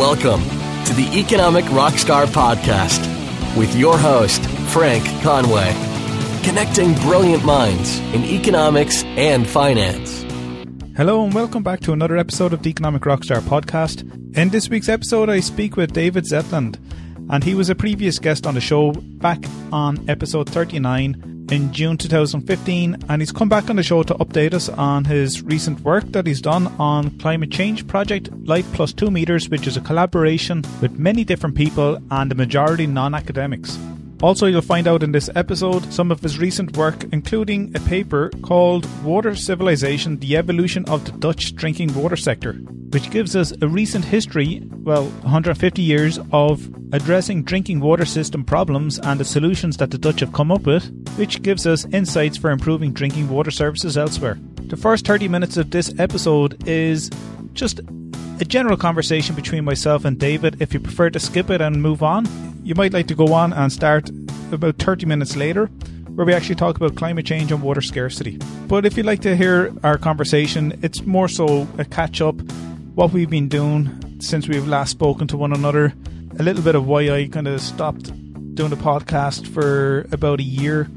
Welcome to the Economic Rockstar Podcast with your host, Frank Conway, connecting brilliant minds in economics and finance. Hello, and welcome back to another episode of the Economic Rockstar Podcast. In this week's episode, I speak with David Zetland, and he was a previous guest on the show back on episode 39 in June 2015, and he's come back on the show to update us on his recent work that he's done on climate change project Life Plus 2 Meters, which is a collaboration with many different people and the majority non academics. Also, you'll find out in this episode some of his recent work, including a paper called Water Civilization The Evolution of the Dutch Drinking Water Sector, which gives us a recent history, well, 150 years, of addressing drinking water system problems and the solutions that the Dutch have come up with, which gives us insights for improving drinking water services elsewhere. The first 30 minutes of this episode is just a general conversation between myself and David. If you prefer to skip it and move on, you might like to go on and start about 30 minutes later, where we actually talk about climate change and water scarcity. But if you'd like to hear our conversation, it's more so a catch up, what we've been doing since we've last spoken to one another, a little bit of why I kind of stopped doing the podcast for about a year,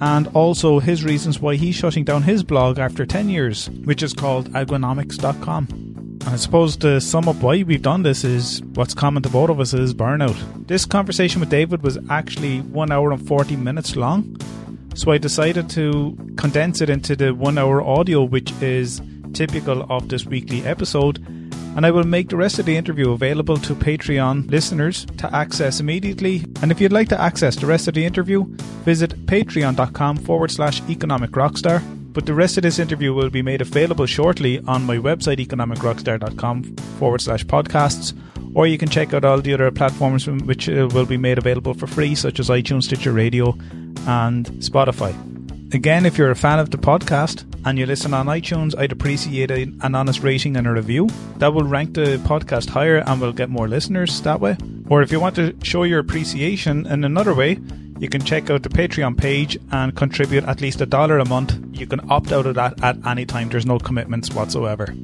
and also his reasons why he's shutting down his blog after 10 years, which is called aguanomics.com. I suppose to sum up why we've done this is what's common to both of us is burnout. This conversation with David was actually one hour and 40 minutes long, so I decided to condense it into the one hour audio, which is typical of this weekly episode. And I will make the rest of the interview available to Patreon listeners to access immediately. And if you'd like to access the rest of the interview, visit patreon.com forward slash economic rockstar but the rest of this interview will be made available shortly on my website, economicrockstar.com forward slash podcasts, or you can check out all the other platforms which uh, will be made available for free, such as iTunes, Stitcher Radio, and Spotify. Again, if you're a fan of the podcast and you listen on iTunes, I'd appreciate an honest rating and a review. That will rank the podcast higher and will get more listeners that way. Or if you want to show your appreciation in another way, you can check out the Patreon page and contribute at least a dollar a month. You can opt out of that at any time. There's no commitments whatsoever.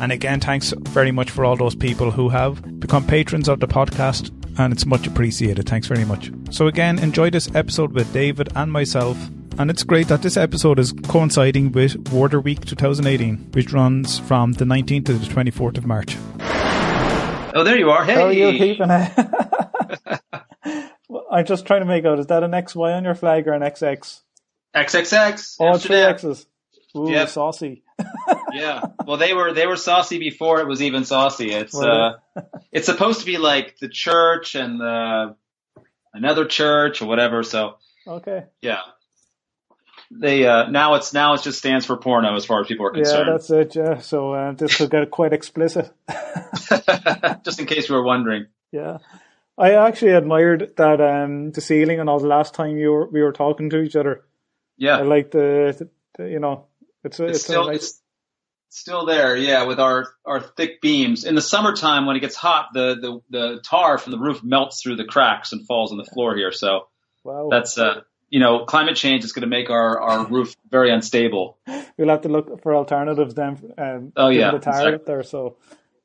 And again, thanks very much for all those people who have become patrons of the podcast, and it's much appreciated. Thanks very much. So, again, enjoy this episode with David and myself. And it's great that this episode is coinciding with Water Week 2018, which runs from the 19th to the 24th of March. Oh, there you are. Hey. How are you keeping it? I'm just trying to make out, is that an XY on your flag or an XX? XXX. Oh, three X's. Ooh, Yep. saucy. yeah. Well, they were they were saucy before it was even saucy. It's Were uh, it's supposed to be like the church and the another church or whatever. So Okay. yeah. They uh now it's now it just stands for porno as far as people are concerned. Yeah, that's it, yeah. So uh, this could get quite explicit. just in case you were wondering. Yeah. I actually admired that um the ceiling and all the last time you were we were talking to each other. Yeah. I like the, the you know it's it's it's, still nice it's still there, yeah, with our our thick beams. In the summertime, when it gets hot, the the the tar from the roof melts through the cracks and falls on the floor here. So wow. that's uh, you know, climate change is going to make our our roof very unstable. we'll have to look for alternatives then. Um, Oh, yeah, the tar exactly. there. So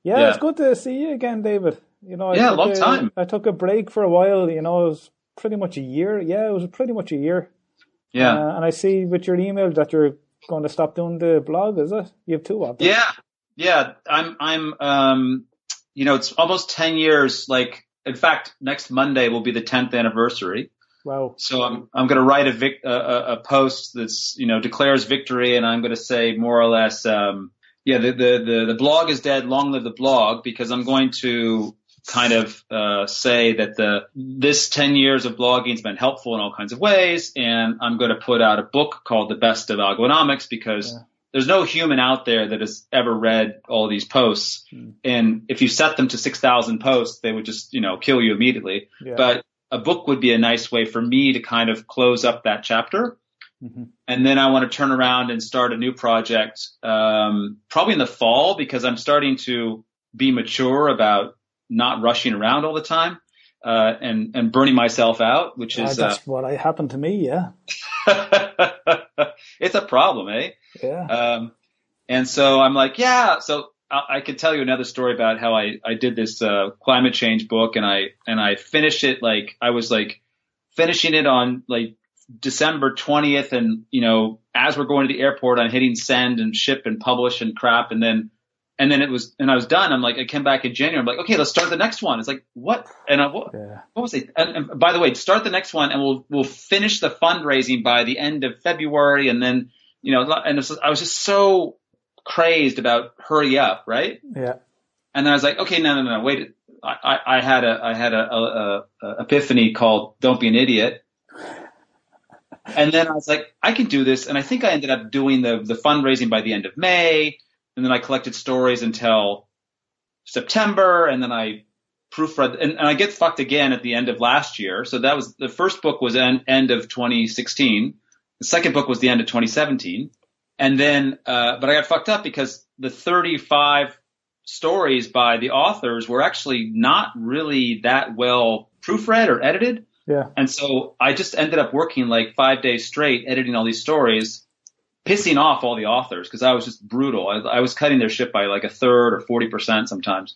yeah, Yeah. it's good to see you again, David. You know, I Yeah, long a- time. I took a break for a while. You know, it was pretty much a year. Yeah, it was pretty much a year. Yeah, Uh, and I see with your email that you're going to stop doing the blog. Is it? You have two of them. yeah, yeah. I'm I'm um, you know, it's almost ten years. Like, in fact, next Monday will be the tenth anniversary. Wow. So I'm I'm going to write a, vic- a a post that's you know declares victory, and I'm going to say more or less, um, yeah, the, the the the blog is dead. Long live the blog, because I'm going to kind of uh, say that the this 10 years of blogging has been helpful in all kinds of ways, and I'm going to put out a book called The Best of Aguanomics because Yeah. there's no human out there that has ever read all these posts, and if you set them to 6,000 posts, they would just you know kill you immediately. Yeah. But a book would be a nice way for me to kind of close up that chapter. Mhm. And then I want to turn around and start a new project, um, probably in the fall because I'm starting to be mature about not rushing around all the time, uh, and, and burning myself out, which Uh, is, uh, that's what I happened to me. Yeah. it's a problem, eh? Yeah. Um, and so I'm like, yeah. So I, I could tell you another story about how I, I did this uh, climate change book and I and I finished it like I was like finishing it on like December 20th and you know as we're going to the airport I'm hitting send and ship and publish and crap. And then and then it was and I was done. I'm like I came back in January. I'm like okay let's start the next one. It's like what? And I, what, Yeah. what was it? And, and by the way start the next one and we'll we'll finish the fundraising by the end of February. And then you know and was, I was just so crazed about hurry up right Yeah. and then I was like, okay, no, no, no, wait. I, I, I had a, I had a, a, a epiphany called "Don't be an idiot," and then I was like, I can do this. And I think I ended up doing the the fundraising by the end of May, and then I collected stories until September, and then I proofread, and, and I get fucked again at the end of last year. So that was the first book was end, end of 2016. The second book was the end of 2017. And then, uh, but I got fucked up because the 35 stories by the authors were actually not really that well proofread or edited. Yeah. And so I just ended up working like five days straight editing all these stories, pissing off all the authors because I was just brutal. I, I was cutting their shit by like a third or 40% sometimes.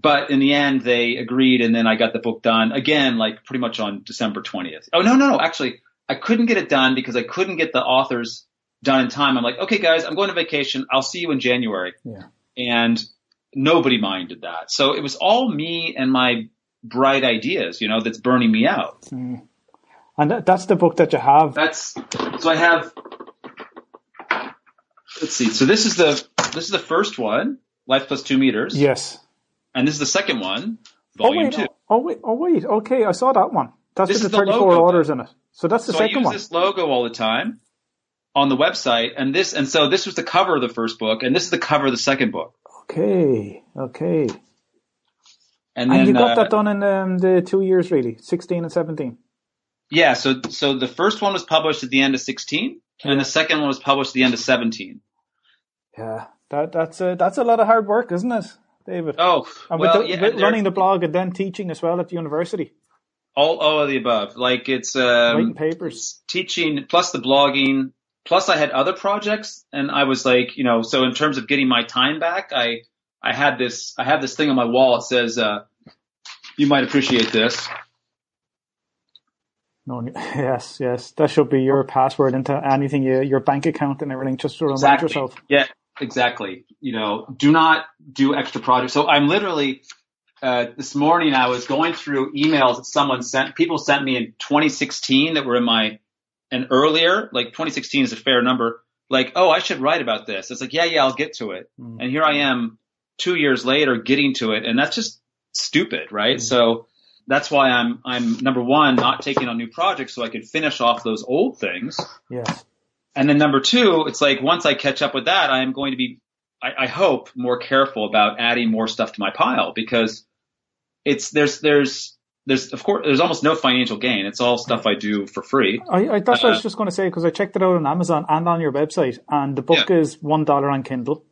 But in the end, they agreed and then I got the book done again, like pretty much on December 20th. Oh, no, no, no. Actually, I couldn't get it done because I couldn't get the authors done in time. I'm like, okay, guys, I'm going on vacation. I'll see you in January. Yeah. And nobody minded that. So it was all me and my bright ideas, you know, that's burning me out. Mm. And that, that's the book that you have. That's so I have. Let's see. So this is the this is the first one, life plus two meters, Yes. and this is the second one, Oh volume wait, two. oh wait, oh wait. Okay, I saw that one. That's This the the 34 logo, orders in it. So that's the So I second use one. this logo all the time on the website, and this and so this was the cover of the first book, and this is the cover of the second book. Okay, okay. And And, you got uh, that done in um, the two years, really, 16 and 17. yeah, so so the first one was published at the end of sixteen, and the second one was published at the end of seventeen. Yeah, that that's a, that's a lot of hard work, isn't it, David? Oh, and well, the, yeah, and running the blog and then teaching as well at the university, all all of the above. Like it's writing um, papers. teaching plus the blogging plus I had other projects and I was like, you know, so in terms of getting my time back, I I had this I had this thing on my wall. It says, uh, you might appreciate this. No, yes, yes, that should be your password into anything, you, your bank account and everything, just to remind yourself. Yeah, exactly. You know, do not do extra projects. So I'm literally uh, this morning I was going through emails that someone sent. People sent me in 2016 that were in my and earlier. Like 2016 is a fair number. Like, oh, I should write about this. It's like, yeah, yeah, I'll get to it. Mm-hmm. And here I am, two years later, getting to it, and that's just stupid, right? Mm-hmm. So that's why I'm I'm number one not taking on new projects so I could finish off those old things. Yes. And then number two, it's like once I catch up with that, I am going to be, I, I hope, more careful about adding more stuff to my pile because it's there's there's there's of course there's almost no financial gain. It's all stuff I do for free. I, I, that's what I was Uh, just going to say because I checked it out on Amazon and on your website, and the book Yeah. is one dollar on Kindle.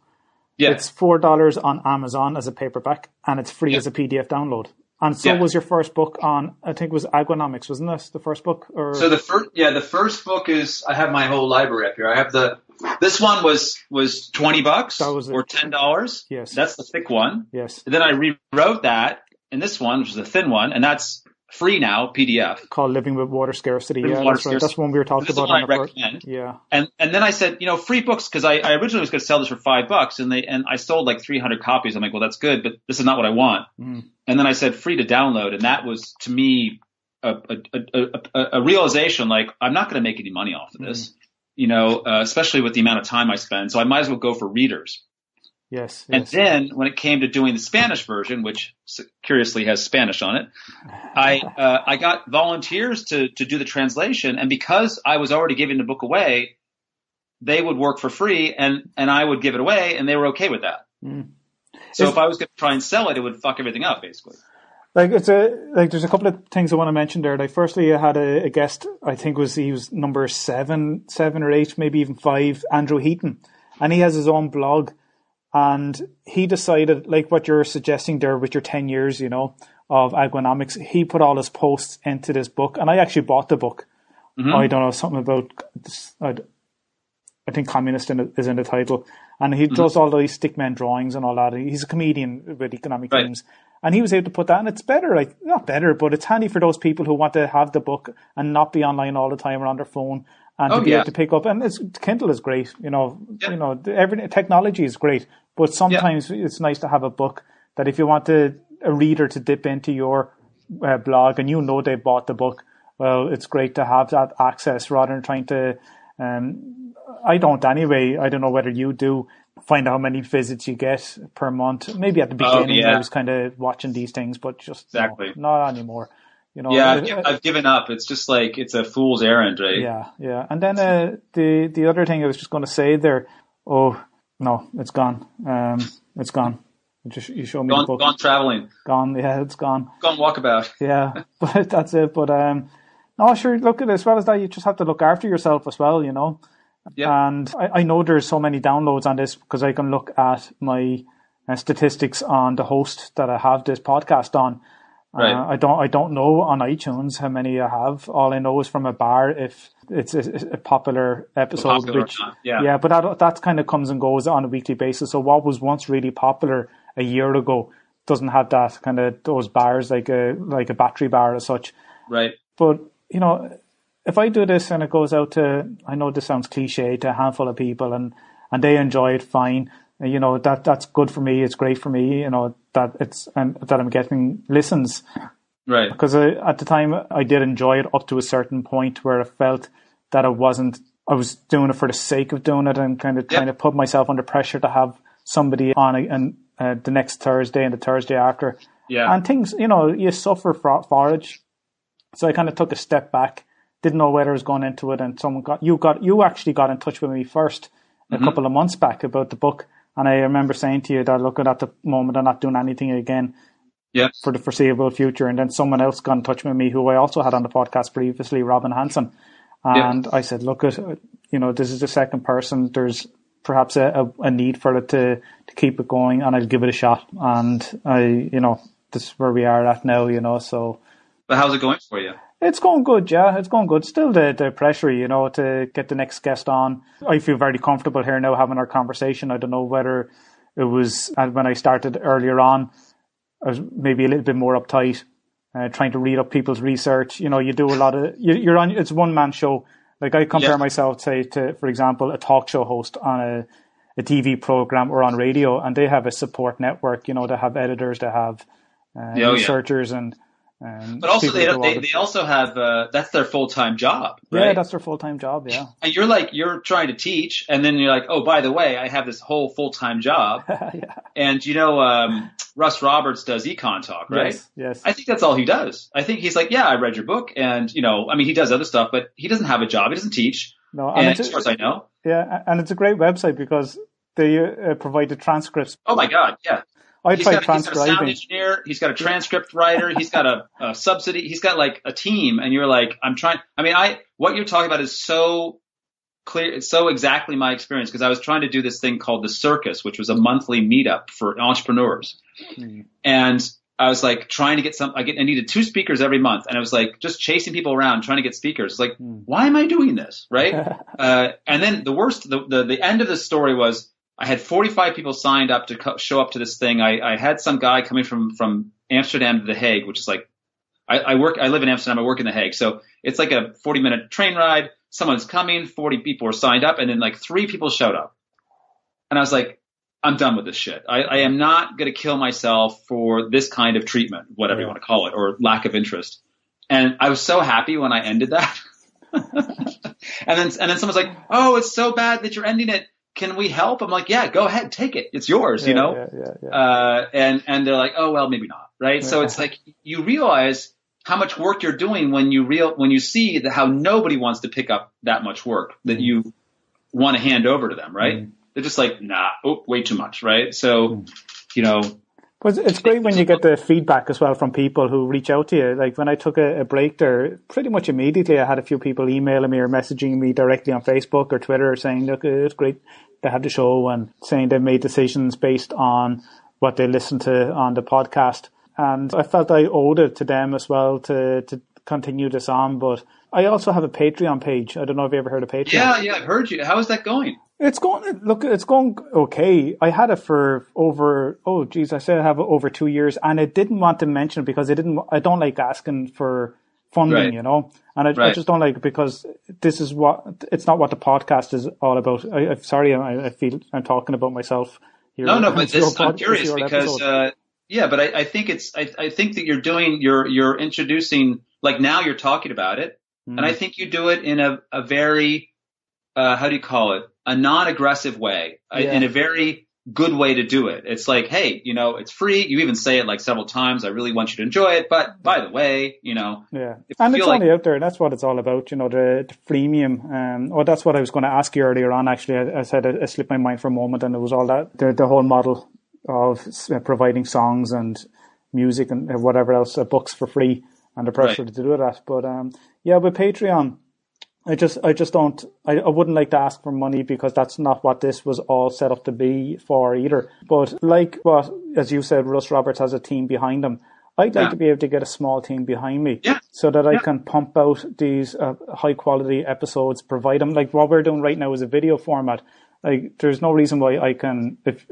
Yeah, It's four dollars on Amazon as a paperback, and it's free Yeah. as a PDF download. And so Yeah. was your first book on, I think it was Aguanomics, wasn't this The first book, or So the first, yeah, the first book is I have my whole library up here. I have the this one was was twenty bucks That was or ten dollars. Yes. that's the thick one. yes, And then I rewrote that in this one, which is a thin one, and that's free now, PDF. called Living with Water Scarcity. Living yeah, Water that's right. That's Scarcity. one we were talking This is about. I recommend. Yeah, And and then I said, you know, free books because I, I originally was going to sell this for five bucks, and they and I sold like 300 copies. I'm like, well, that's good, but this is not what I want. Mm. And then I said free to download, and that was to me a a, a, a, a realization like I'm not going to make any money off of this, Mm. you know, uh, especially with the amount of time I spend. So I might as well go for readers. Yes, And yes. then when it came to doing the Spanish version, which curiously has Spanish on it, I uh, I got volunteers to to do the translation, and because I was already giving the book away, they would work for free, and and I would give it away, and they were okay with that. Mm. So Is- if I was going to try and sell it, it would fuck everything up, basically. Like it's a like there's a couple of things I want to mention there. Like firstly, I had a, a guest. I think was he was number seven, seven or eight, maybe even five. Andrew Heaton, and he has his own blog, and he decided like what you're suggesting there with your ten years, you know, of aguanomics. He put all his posts into this book, and I actually bought the book. I don't know something about. I, I think communist in is in the title, and he mm-hmm. does all these stickman drawings and all that. He's a comedian with economic right. themes. And he was able to put that, and it's better, like not better, but it's handy for those people who want to have the book and not be online all the time or on their phone and oh, to be yeah. able to pick up. And it's, Kindle is great, you know. Yeah. You know, every technology is great, but sometimes yeah. it's nice to have a book that if you want to, a reader to dip into your uh, blog and you know they bought the book, well, it's great to have that access rather than trying to. Um, I don't anyway. I don't know whether you do find out how many visits you get per month. Maybe at the oh, beginning oh, yeah. I was kind of watching these things, but just exactly no, not anymore. You know, yeah, I've, I've, given up. It's just like it's a fool's errand, right? Yeah, yeah. And then uh, the the other thing I was just going to say there. Oh no, it's gone. Um, it's gone. Just you show me gone, the book. Gone traveling. Gone. Yeah, it's gone. Gone walkabout. yeah, but that's it. But um, no, sure. Look at as well as that. You just have to look after yourself as well. You know. Yeah. And I, I know there's so many downloads on this because I can look at my uh, statistics on the host that I have this podcast on. Right. Uh, I don't. I don't know on iTunes how many I have. All I know is from a bar if it's a, a popular episode. Popular which, yeah. yeah, but that that kind of comes and goes on a weekly basis. So what was once really popular a year ago doesn't have that kind of those bars like a like a battery bar as such. Right. But you know, if I do this and it goes out to, I know this sounds cliche, to a handful of people and, and they enjoy it, fine. You know, that, that's good for me. It's great for me, you know, that it's, and that I'm getting listens. Right. Because I, at the time I did enjoy it up to a certain point where I felt that I wasn't, I was doing it for the sake of doing it and kind of yep. trying to put myself under pressure to have somebody on and uh, the next Thursday and the Thursday after. Yeah. And things, you know, you suffer for, for it. So I kind of took a step back didn't know whether I was going into it, and someone got you got you actually got in touch with me 1st mm-hmm. a couple of months back about the book, and I remember saying to you that looking at the moment I'm not doing anything again. Yeah. For the foreseeable future, and then someone else got in touch with me who I also had on the podcast previously, Robin Hanson, and I said, "Look, at you know, this is the second person. There's perhaps a, a, a, need for it to to keep it going, and I'll give it a shot." And I, you know, this is where we are at now. You know, so. But how's it going for you? It's going good, yeah. It's going good. Still the, the pressure, you know, to get the next guest on. I feel very comfortable here now having our conversation. I don't know whether it was uh, when I started earlier on, I was maybe a little bit more uptight, uh, trying to read up people's research. You know, you do a lot of, you, are on, it's one man show. Like I compare yeah. myself, say, to, for example, a talk show host on a, a TV program or on radio, and they have a support network. You know, they have editors, they have uh, oh, researchers, yeah. and but also they, they, they also have uh, that's their full time job. Right? Yeah, that's their full time job. Yeah. And you're like you're trying to teach, and then you're like, oh, by the way, I have this whole full time job. yeah. And you know, um, Russ Roberts does econ talk, right? Yes, yes. I think that's all he does. I think he's like, yeah, I read your book, and you know, I mean, he does other stuff, but he doesn't have a job. He doesn't teach. No, and, and as far as I know. Yeah, and it's a great website because they uh, provide the transcripts. Oh my God, yeah. I tried got, transcribing. He's got a sound engineer. He's got a transcript writer. He's got a, a subsidy. He's got like a team, and you're like, I'm trying. I mean, I what you're talking about is so clear. It's so exactly my experience because I was trying to do this thing called the Circus, which was a monthly meetup for entrepreneurs, mm. and I was like trying to get some. I get I needed two speakers every month, and I was like just chasing people around trying to get speakers. It's like, mm. why am I doing this, right? uh, and then the worst, the, the the end of the story was I had 45 people signed up to co- show up to this thing. I, I had some guy coming from from Amsterdam to The Hague, which is like I, I work. I live in Amsterdam. I work in The Hague, so it's like a 40 minute train ride. Someone's coming. 40 people are signed up, and then like three people showed up, and I was like, I'm done with this shit. I, I am not going to kill myself for this kind of treatment, whatever you want to call it, or lack of interest. And I was so happy when I ended that. and then and then someone's like, "Oh, it's so bad that you're ending it." Can we help? I'm like, yeah, go ahead, take it. It's yours, yeah, you know? Yeah, yeah, yeah. Uh, and, and they're like, oh, well, maybe not. Right. So it's like you realize how much work you're doing when you real, when you see that how nobody wants to pick up that much work that you want to hand over to them. Right. Mm. They're just like, nah, oh, way too much. Right. So, mm. you know, but it's great when you get the feedback as well from people who reach out to you. Like when I took a, a, break there, pretty much immediately I had a few people emailing me or messaging me directly on Facebook or Twitter saying, look, it's great they have the show and saying they made decisions based on what they listened to on the podcast. And I felt I owed it to them as well to, to continue this on. But I also have a Patreon page. I don't know if you ever heard of Patreon. Yeah, yeah, I've heard you. How is that going? It's going. Look, it's going okay. I had it for over. Oh, geez, I said I have it over two years, and I didn't want to mention it because I didn't. I don't like asking for funding, right. you know, and I, right. I, just don't like it because this is what it's not what the podcast is all about. I, am sorry, I, I, feel I'm talking about myself here. No, no, but this, I'm curious because uh, yeah, but I, think it's I, I think that you're doing you're you're introducing like now you're talking about it, mm. and I think you do it in a a very uh, how do you call it a non-aggressive way, yeah. in a very good way to do it. It's like, hey, you know, it's free. You even say it like several times. I really want you to enjoy it, but by the way, you know, yeah, and it's like, only out there. That's what it's all about. You know, the, the freemium. Um, oh, that's what I was going to ask you earlier on. Actually, I, I said it, it, slipped my mind for a moment, and it was all that the the whole model of uh, providing songs and music and whatever else, uh, books for free, and the pressure right. to do that. But um, yeah, with Patreon I just, I just don't, I, I wouldn't like to ask for money because that's not what this was all set up to be for either. But like what, as you said, Russ Roberts has a team behind him. I'd like yeah. to be able to get a small team behind me yeah. so that I yeah. can pump out these uh, high quality episodes, provide them like what we're doing right now is a video format. Like there's no reason why I can, if,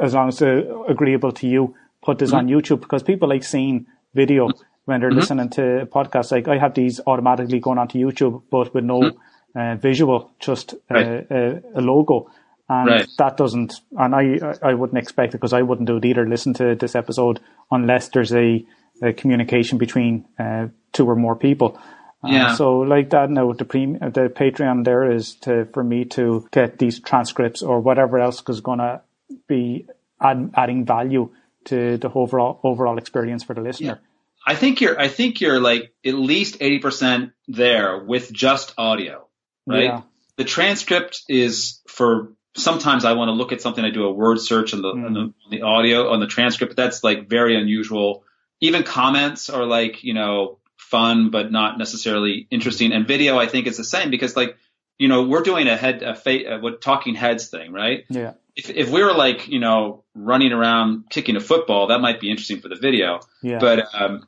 as long as it's agreeable to you, put this mm-hmm. on YouTube because people like seeing video. Mm-hmm when they're mm-hmm. listening to podcasts. Like I have these automatically going onto YouTube, but with no mm-hmm. uh, visual, just right. a, a, logo. And right. that doesn't, and I, I wouldn't expect it because I wouldn't do it either. Listen to this episode unless there's a, a communication between uh, two or more people. Uh, yeah. so like that now, the pre, the Patreon there is to for me to get these transcripts or whatever else is going to be add, adding value to the overall overall experience for the listener. I think you're I think you're like at least 80% there with just audio, right? Yeah. The transcript is for sometimes I want to look at something I do a word search on the, mm. on the, on the audio on the transcript, but that's like very unusual. Even comments are like, you know, fun but not necessarily interesting. And video I think is the same because like, you know, we're doing a head a, fa- a what talking heads thing, right? Yeah. If if we were like, you know, running around kicking a football, that might be interesting for the video. Yeah. But um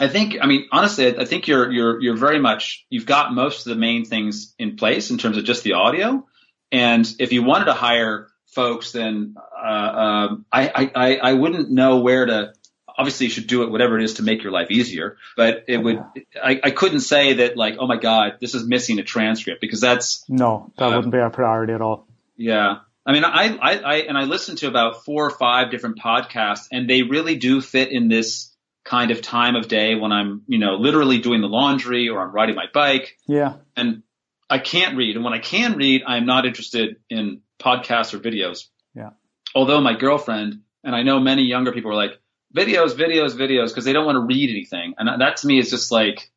I think, I mean, honestly, I think you're you're you're very much you've got most of the main things in place in terms of just the audio. And if you wanted to hire folks, then uh, um, I, I I wouldn't know where to. Obviously, you should do it whatever it is to make your life easier. But it would. I, I couldn't say that like, oh my god, this is missing a transcript because that's no, that uh, wouldn't be our priority at all. Yeah. I mean, I, I, I, and I listened to about four or five different podcasts and they really do fit in this kind of time of day when I'm, you know, literally doing the laundry or I'm riding my bike. Yeah. And I can't read. And when I can read, I'm not interested in podcasts or videos. Yeah. Although my girlfriend and I know many younger people are like, videos, videos, videos, because they don't want to read anything. And that to me is just like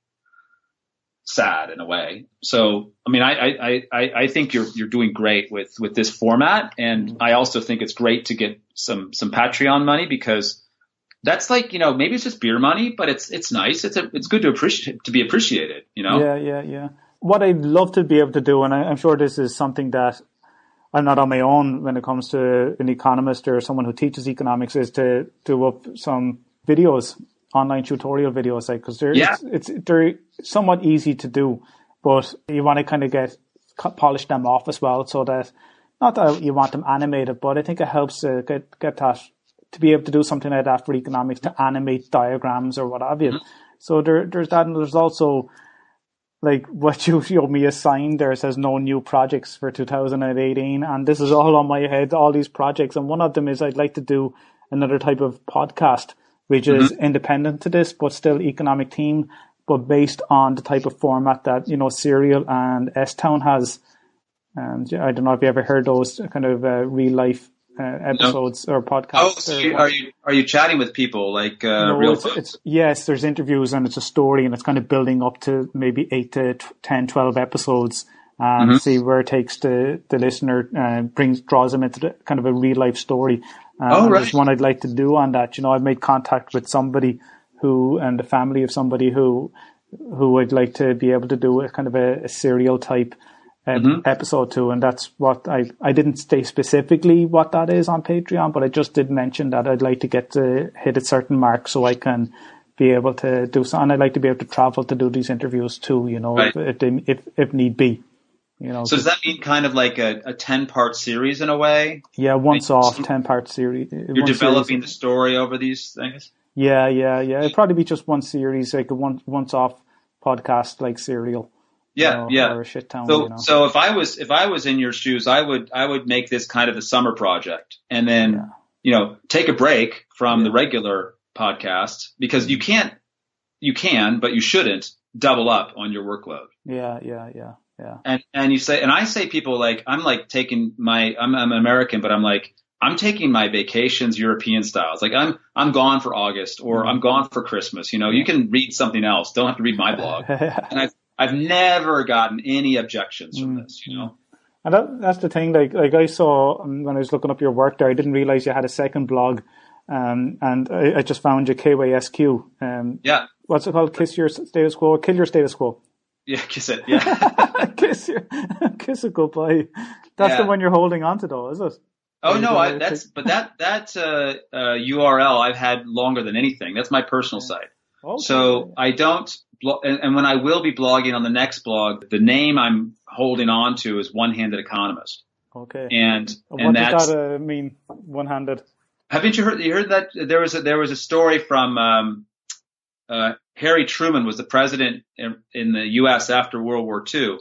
sad in a way. So, I mean, I, I, I, I think you're, you're doing great with, with this format. And mm-hmm. I also think it's great to get some, some Patreon money because that's like you know maybe it's just beer money, but it's it's nice. It's a, it's good to appreciate to be appreciated. You know. Yeah, yeah, yeah. What I'd love to be able to do, and I, I'm sure this is something that I'm not on my own when it comes to an economist or someone who teaches economics, is to do up some videos, online tutorial videos, like because they're yeah. it's, it's they're somewhat easy to do, but you want to kind of get polish them off as well, so that not that you want them animated, but I think it helps to get get that to be able to do something like that for economics to animate diagrams or what have you. Mm-hmm. So there, there's that, and there's also like what you showed me a sign there says no new projects for 2018, and this is all on my head, all these projects, and one of them is I'd like to do another type of podcast which mm-hmm. is independent to this, but still economic team, but based on the type of format that you know Serial and S Town has. And I don't know if you ever heard those kind of uh, real life uh, episodes no. or podcasts. Oh, so you, are you are you chatting with people like uh, no, real it's, it's, yes, there's interviews and it's a story and it's kind of building up to maybe eight to 10, 12 episodes and mm-hmm. see where it takes the the listener, uh, brings draws them into the, kind of a real life story. Um, oh, right. There's one I'd like to do on that. You know, I've made contact with somebody who and the family of somebody who who I'd like to be able to do a kind of a, a serial type mm-hmm. episode two, and that's what I I didn't say specifically what that is on Patreon, but I just did mention that I'd like to get to hit a certain mark so I can be able to do so, and I'd like to be able to travel to do these interviews too. You know, right. if, if if if need be. You know. So does that mean kind of like a, a ten part series in a way? Yeah, once off, ten part series. You're developing series. the story over these things. Yeah, yeah, yeah. It'd probably be just one series, like a one once off podcast, like serial. Yeah, yeah. Or a shit town. So, you know. so if I was if I was in your shoes, I would I would make this kind of a summer project, and then Yeah. you know take a break from the regular podcast because you can't you can but you shouldn't double up on your workload. yeah, yeah, yeah, yeah. And and you say and I say people like I'm like taking my I'm I'm American but I'm like I'm taking my vacations European styles. Like I'm I'm gone for August or Mm-hmm. I'm gone for Christmas. You know, you can read something else. Don't have to read my blog. and I've I've never gotten any objections from this. You know. And that, that's the thing. Like, like I saw um, when I was looking up your work there, I didn't realize you had a second blog, um, and I, I just found you KYSQ. Um, Yeah. what's it called? Kiss your status quo. Kill your status quo. Yeah. Kiss it. Yeah. kiss your, kiss it goodbye. That's Yeah. the one you're holding on to, though, is it? Oh no, I, that's but that that uh, uh, URL I've had longer than anything. That's my personal site. Okay. So I don't, and, and when I will be blogging on the next blog, the name I'm holding on to is One Handed Economist, okay. and what and does that's that uh, mean? One-handed. haven't you heard you heard that there was a, there was a story from um, uh, Harry Truman was the president in, in the U.S. after World War II.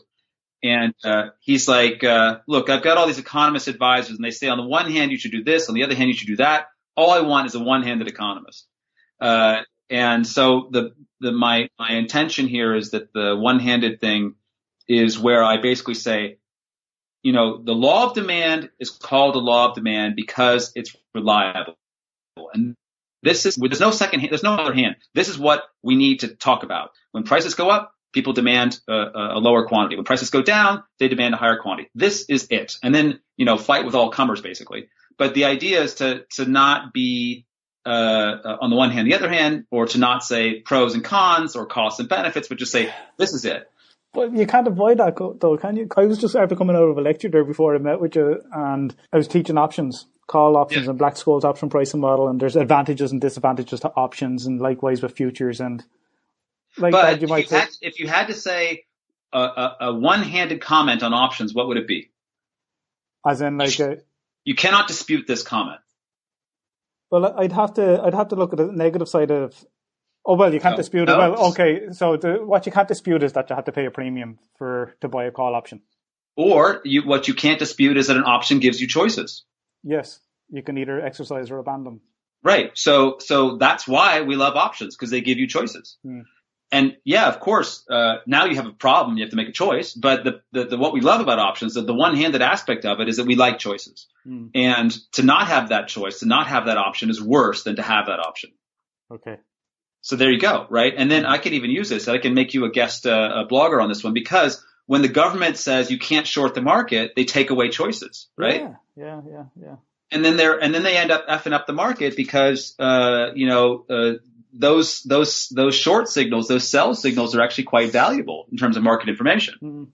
And uh, he's like, uh, look, I've got all these economist advisors, and they say on the one hand you should do this, on the other hand you should do that. All I want is a one-handed economist. Uh, and so the the my my intention here is that the one-handed thing is where I basically say, you know, the law of demand is called a law of demand because it's reliable, and this is there's no second hand, there's no other hand. This is what we need to talk about. When prices go up, people demand a, a lower quantity. When prices go down, they demand a higher quantity. This is it. And then, you know, fight with all comers basically. But the idea is to, to not be, uh, uh, on the one hand, the other hand, or to not say pros and cons or costs and benefits, but just say, this is it. But you can't avoid that, though, can you? I was just after coming out of a lecture there before I met with you, and I was teaching options, call options, Yeah. and Black Scholes option pricing model, and there's advantages and disadvantages to options, and likewise with futures, and like But that, you if you, say, had, if you had to say a, a, a one-handed comment on options, what would it be? as in like, a, You cannot dispute this comment. Well, I'd have to, I'd have to look at the negative side of. Oh well, you can't No. dispute No. it. Well, okay, so the, what you can't dispute is that you have to pay a premium for to buy a call option. Or you, what you can't dispute is that an option gives you choices. Yes, you can either exercise or abandon. Right. So so that's why we love options because they give you choices. Hmm. And yeah, of course, uh, now you have a problem. You have to make a choice. But the, the, the what we love about options, the, the one-handed aspect of it, is that we like choices. Hmm. And to not have that choice, to not have that option, is worse than to have that option. Okay. So there you go, right? And then I can even use this. I can make you a guest uh, a blogger on this one because when the government says you can't short the market, they take away choices, right? Yeah, yeah, yeah, yeah. and then they're and then they end up effing up the market because uh, you know uh, those those those short signals, those sell signals, are actually quite valuable in terms of market information. Hmm.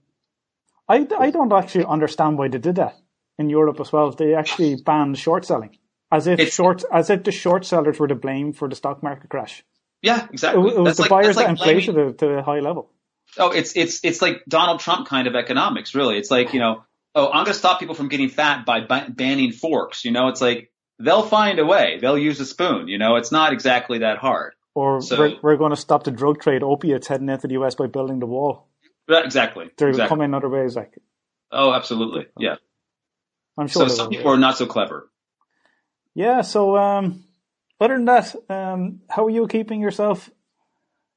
I, I don't actually understand why they did that in Europe as well. They actually banned short selling, as if It's- short as if the short sellers were to blame for the stock market crash. Yeah, exactly. was- it was That's the like- buyers like that inflated it to a high level. Oh, it's it's it's like Donald Trump kind of economics, really. It's like you know, oh, I'm going to stop people from getting fat by ba- banning forks. You know, it's like they'll find a way. They'll use a spoon. You know, it's not exactly that hard. Or So- we're, we're going to stop the drug trade, opiates heading into the US by building the wall. Exactly. Will exactly. come in other ways. Like Oh, absolutely. Yeah. I'm sure. So some people are not so clever. Yeah. So, um, other than that, um, how are you keeping yourself?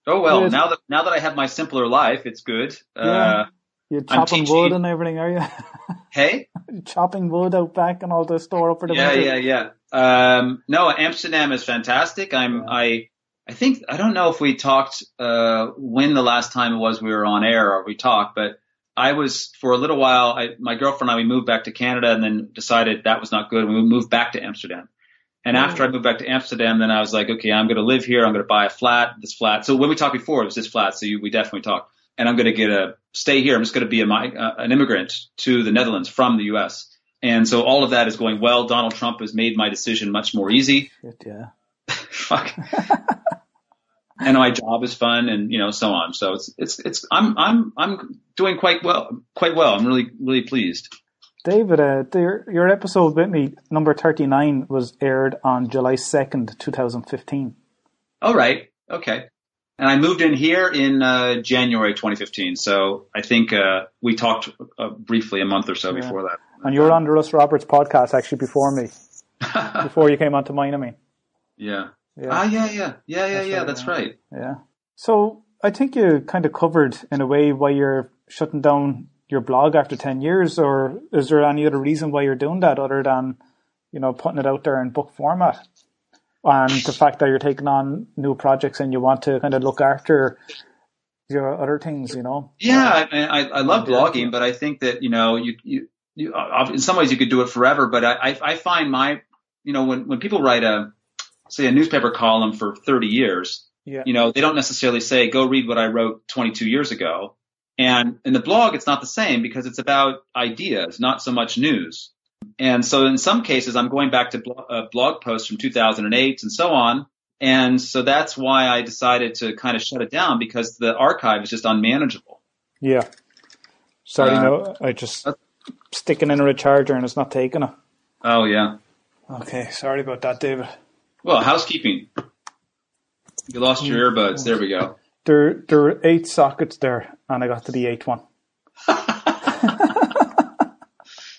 Oh well, now that now that I have my simpler life, it's good. Uh, Yeah. You I'm chopping teaching- wood and everything, are you? hey. chopping wood out back and all the store up for the Yeah, winter. yeah, yeah. Um, no, Amsterdam is fantastic. I'm, Yeah. I, I think, I don't know if we talked, uh, when the last time it was we were on air or we talked, but I was, for a little while, I, my girlfriend and I, we moved back to Canada and then decided that was not good. We moved back to Amsterdam. And after I moved back to Amsterdam, then I was like, okay, I'm going to live here. I'm going to buy a flat, this flat. So when we talked before, it was this flat. So you, we definitely talked. And I'm going to get a, stay here. I'm just going to be a, uh, an immigrant to the Netherlands from the U.S. And so all of that is going well. Donald Trump has made my decision much more easy. Shit, yeah. Fuck. and my job is fun and, you know, so on. So it's, it's, it's, I'm, I'm, I'm doing quite well, quite well. I'm really, really pleased. David, uh, the, your episode with me, number 39, was aired on July 2nd, 2015. All right. Okay. And I moved in here in uh, January 2015. So I think uh, we talked uh, briefly a month or so yeah. before that. And you were on the Russ Roberts podcast actually before me, before you came on to mine, I mean. Yeah. Yeah. Ah, yeah, yeah, yeah, yeah, that's yeah. Right, that's yeah. right. Yeah. So I think you kind of covered in a way why you're shutting down your blog after 10 years, or is there any other reason why you're doing that other than, you know, putting it out there in book format? And the fact that you're taking on new projects and you want to kind of look after your other things, you know? Yeah, uh, I, I, I love blogging, but I think that, you know, you, you, you, in some ways you could do it forever, but I, I find my, you know, when, when people write a, say a newspaper column for 30 years, yeah. you know, they don't necessarily say, go read what I wrote 22 years ago. And in the blog, it's not the same because it's about ideas, not so much news. And so in some cases, I'm going back to blog, uh, blog posts from 2008 and so on. And so that's why I decided to kind of shut it down because the archive is just unmanageable. Yeah. Sorry, uh, no, I just sticking in a recharger and it's not taking it. Oh yeah. Okay, sorry about that, David. Well, housekeeping. You lost your earbuds. There we go. There, there were eight sockets there, and I got to the eighth one.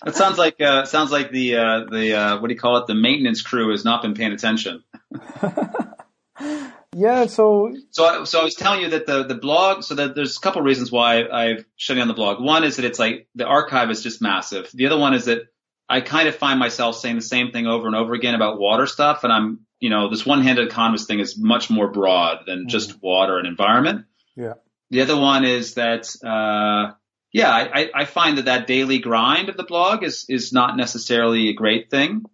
That sounds like uh, sounds like the uh, the uh, what do you call it? The maintenance crew has not been paying attention. yeah, so so I, so I was telling you that the the blog. So that there's a couple reasons why I've shut down the blog. One is that it's like the archive is just massive. The other one is that I kind of find myself saying the same thing over and over again about water stuff, and I'm you know this one-handed canvas thing is much more broad than mm-hmm. just water and environment. Yeah. The other one is that uh, yeah, I, I find that that daily grind of the blog is is not necessarily a great thing.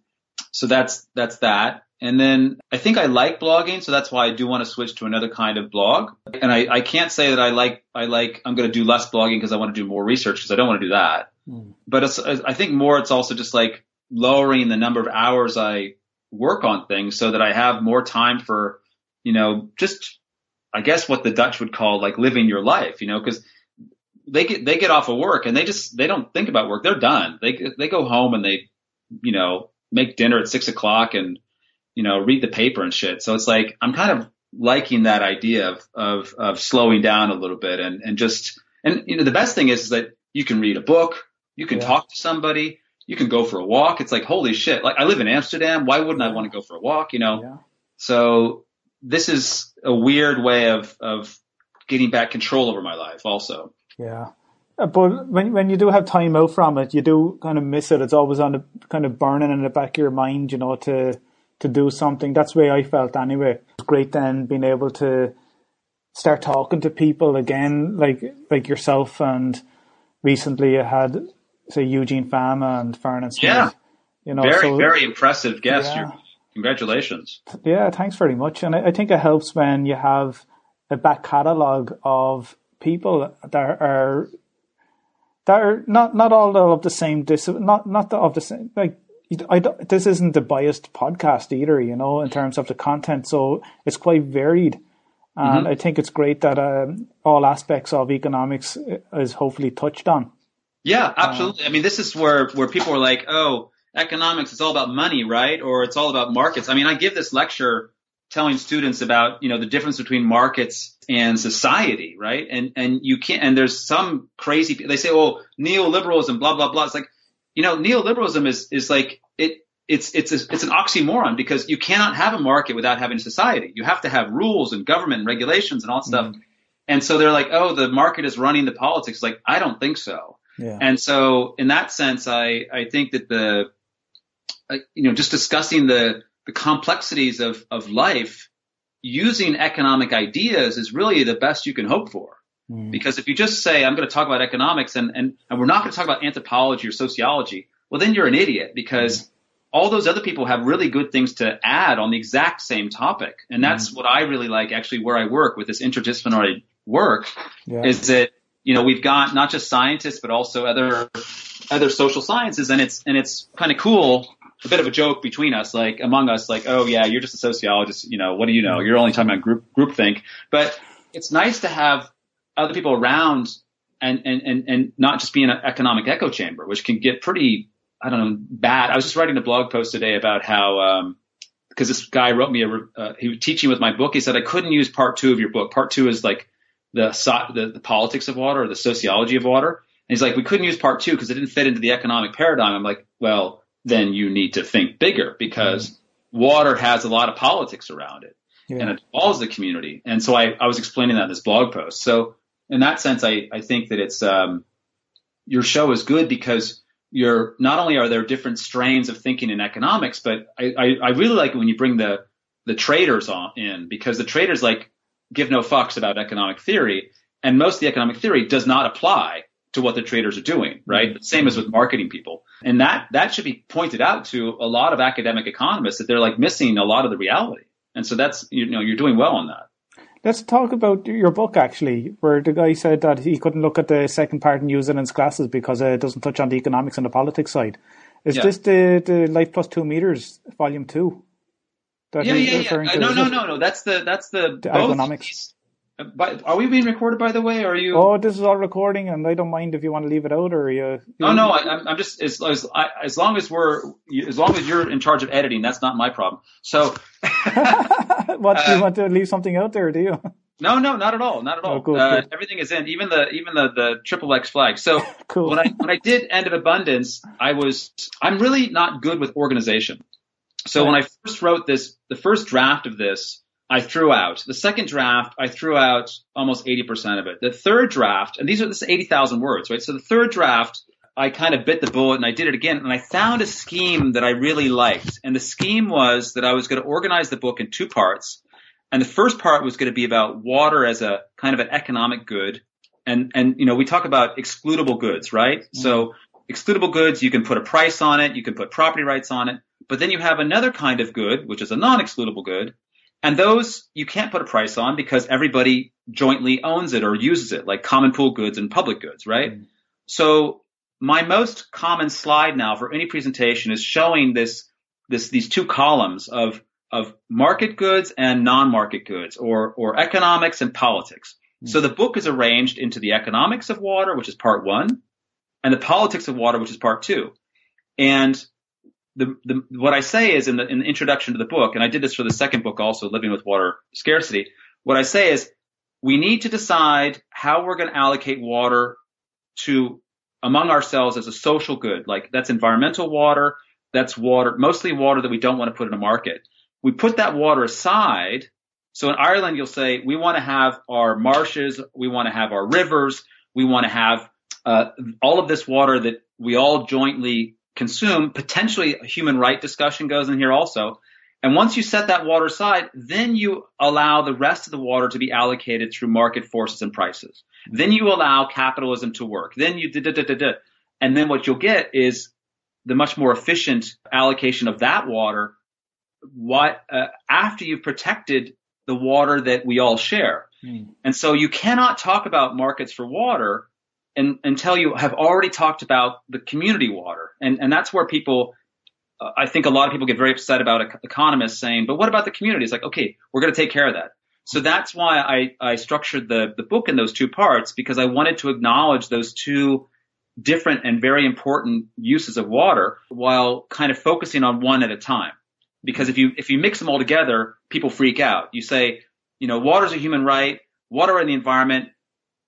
So that's that's that. And then I think I like blogging, so that's why I do want to switch to another kind of blog. And I, I can't say that I like I like I'm going to do less blogging because I want to do more research because I don't want to do that. Mm. But it's, I think more it's also just like lowering the number of hours I work on things so that I have more time for you know just I guess what the Dutch would call like living your life, you know, because they get they get off of work and they just they don't think about work. They're done. They they go home and they you know make dinner at six o'clock and you know read the paper and shit. So it's like I'm kind of liking that idea of of of slowing down a little bit and and just and you know the best thing is, is that you can read a book, you can yeah. talk to somebody, you can go for a walk. It's like holy shit. Like I live in Amsterdam. Why wouldn't I want to go for a walk? You know. Yeah. So this is a weird way of of getting back control over my life also. Yeah. Uh, but when when you do have time out from it, you do kind of miss it. It's always on the kind of burning in the back of your mind, you know, to to do something. That's the way I felt anyway. It's great then being able to start talking to people again, like like yourself. And recently, I had say Eugene Fama and Vernon Smith. Yeah, you know, very so, very impressive guest. Yeah. Congratulations. Yeah, thanks very much. And I, I think it helps when you have a back catalogue of people that are that are not not all of the same dis not not the, of the same like I this isn't the biased podcast either, you know, in terms of the content. So it's quite varied, and mm-hmm. I think it's great that um, all aspects of economics is hopefully touched on. Yeah, absolutely. Uh, I mean, this is where where people are like, "Oh, economics, it's all about money, right?" Or it's all about markets. I mean, I give this lecture telling students about you know the difference between markets and society, right? And and you can't and there's some crazy they say, oh, neoliberalism, blah blah blah. It's like you know neoliberalism is is like it it's it's a, it's an oxymoron because you cannot have a market without having society. You have to have rules and government and regulations and all that stuff. Mm. And so they're like, oh, the market is running the politics. Like I don't think so. Yeah. And so in that sense, I I think that the uh, you know just discussing the the complexities of, of life, using economic ideas is really the best you can hope for. Mm. Because if you just say, I'm going to talk about economics and, and, and we're not going to talk about anthropology or sociology, well, then you're an idiot because mm. all those other people have really good things to add on the exact same topic. And that's mm. what I really like actually where I work with this interdisciplinary work yeah. is that, you know, we've got not just scientists, but also other, other social sciences. And it's, and it's kind of cool a bit of a joke between us, like among us, like, oh yeah, you're just a sociologist, you know, what do you know? You're only talking about group groupthink. But it's nice to have other people around and, and, and, and not just be in an economic echo chamber, which can get pretty, I don't know, bad. I was just writing a blog post today about how, um, because this guy wrote me a, uh, he was teaching with my book. He said, I couldn't use part two of your book. Part two is like the, the, the politics of water or the sociology of water. And he's like, we couldn't use part two because it didn't fit into the economic paradigm. I'm like, well, then you need to think bigger because mm-hmm. water has a lot of politics around it yeah. and it involves the community. And so I, I was explaining that in this blog post. So in that sense, I, I think that it's, um, your show is good because you're not only are there different strains of thinking in economics, but I, I, I really like it when you bring the, the traders on in because the traders like give no fucks about economic theory and most of the economic theory does not apply to what the traders are doing, right? Mm-hmm. Same as with marketing people. And that, that should be pointed out to a lot of academic economists that they're like missing a lot of the reality. And so that's, you know, you're doing well on that. Let's talk about your book actually, where the guy said that he couldn't look at the second part and use it in his classes because it doesn't touch on the economics and the politics side. Is yeah. this the, the Life Plus Two Meters, Volume Two? yeah, yeah, yeah. No, no, no, no. That's the that's the, the economics. But are we being recorded, by the way? Are you? Oh, this is all recording, and I don't mind if you want to leave it out or you. you... Oh no, I, am just as as, I, as long as we're as long as you're in charge of editing, that's not my problem. So. what do you uh, want to leave something out there? Do you? No, no, not at all, not at all. Oh, cool, uh, cool. Everything is in, even the even the the triple X flag. So cool. when I when I did End of Abundance, I was I'm really not good with organization. So right. when I first wrote this, the first draft of this, I threw out. The second draft, I threw out almost 80% of it. The third draft, and these are this 80,000 words, right? So the third draft, I kind of bit the bullet and I did it again and I found a scheme that I really liked. And the scheme was that I was going to organize the book in two parts. And the first part was going to be about water as a kind of an economic good. And, and, you know, we talk about excludable goods, right? Mm-hmm. So excludable goods, you can put a price on it, you can put property rights on it. But then you have another kind of good, which is a non-excludable good, and those you can't put a price on because everybody jointly owns it or uses it, like common pool goods and public goods, right? Mm. So my most common slide now for any presentation is showing this, this, these two columns of, of market goods and non-market goods or, or economics and politics. Mm. So the book is arranged into the economics of water, which is part one, and the politics of water, which is part two. And the, the, what I say is in the, in the introduction to the book, and I did this for the second book also, Living with Water Scarcity. What I say is we need to decide how we're going to allocate water to among ourselves as a social good. Like that's environmental water. That's water, mostly water that we don't want to put in a market. We put that water aside. So in Ireland, you'll say we want to have our marshes. We want to have our rivers. We want to have uh, all of this water that we all jointly consume, potentially a human right discussion goes in here also. And once you set that water aside, then you allow the rest of the water to be allocated through market forces and prices. Then you allow capitalism to work. Then you da da da da da. And then what you'll get is the much more efficient allocation of that water what, uh, after you've protected the water that we all share. Mm. And so you cannot talk about markets for water and, until you have already talked about the community water. And, and that's where people, uh, I think a lot of people get very upset about economists saying, but what about the community? It's like, okay, we're going to take care of that. So that's why I, I structured the, the book in those two parts because I wanted to acknowledge those two different and very important uses of water while kind of focusing on one at a time. Because if you, if you mix them all together, people freak out. You say, you know, water is a human right, water in the environment,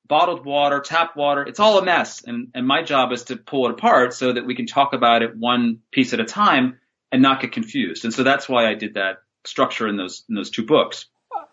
bottled water, tap water, it's all a mess. And, and my job is to pull it apart so that we can talk about it one piece at a time and not get confused. And so that's why I did that structure in those, in those two books.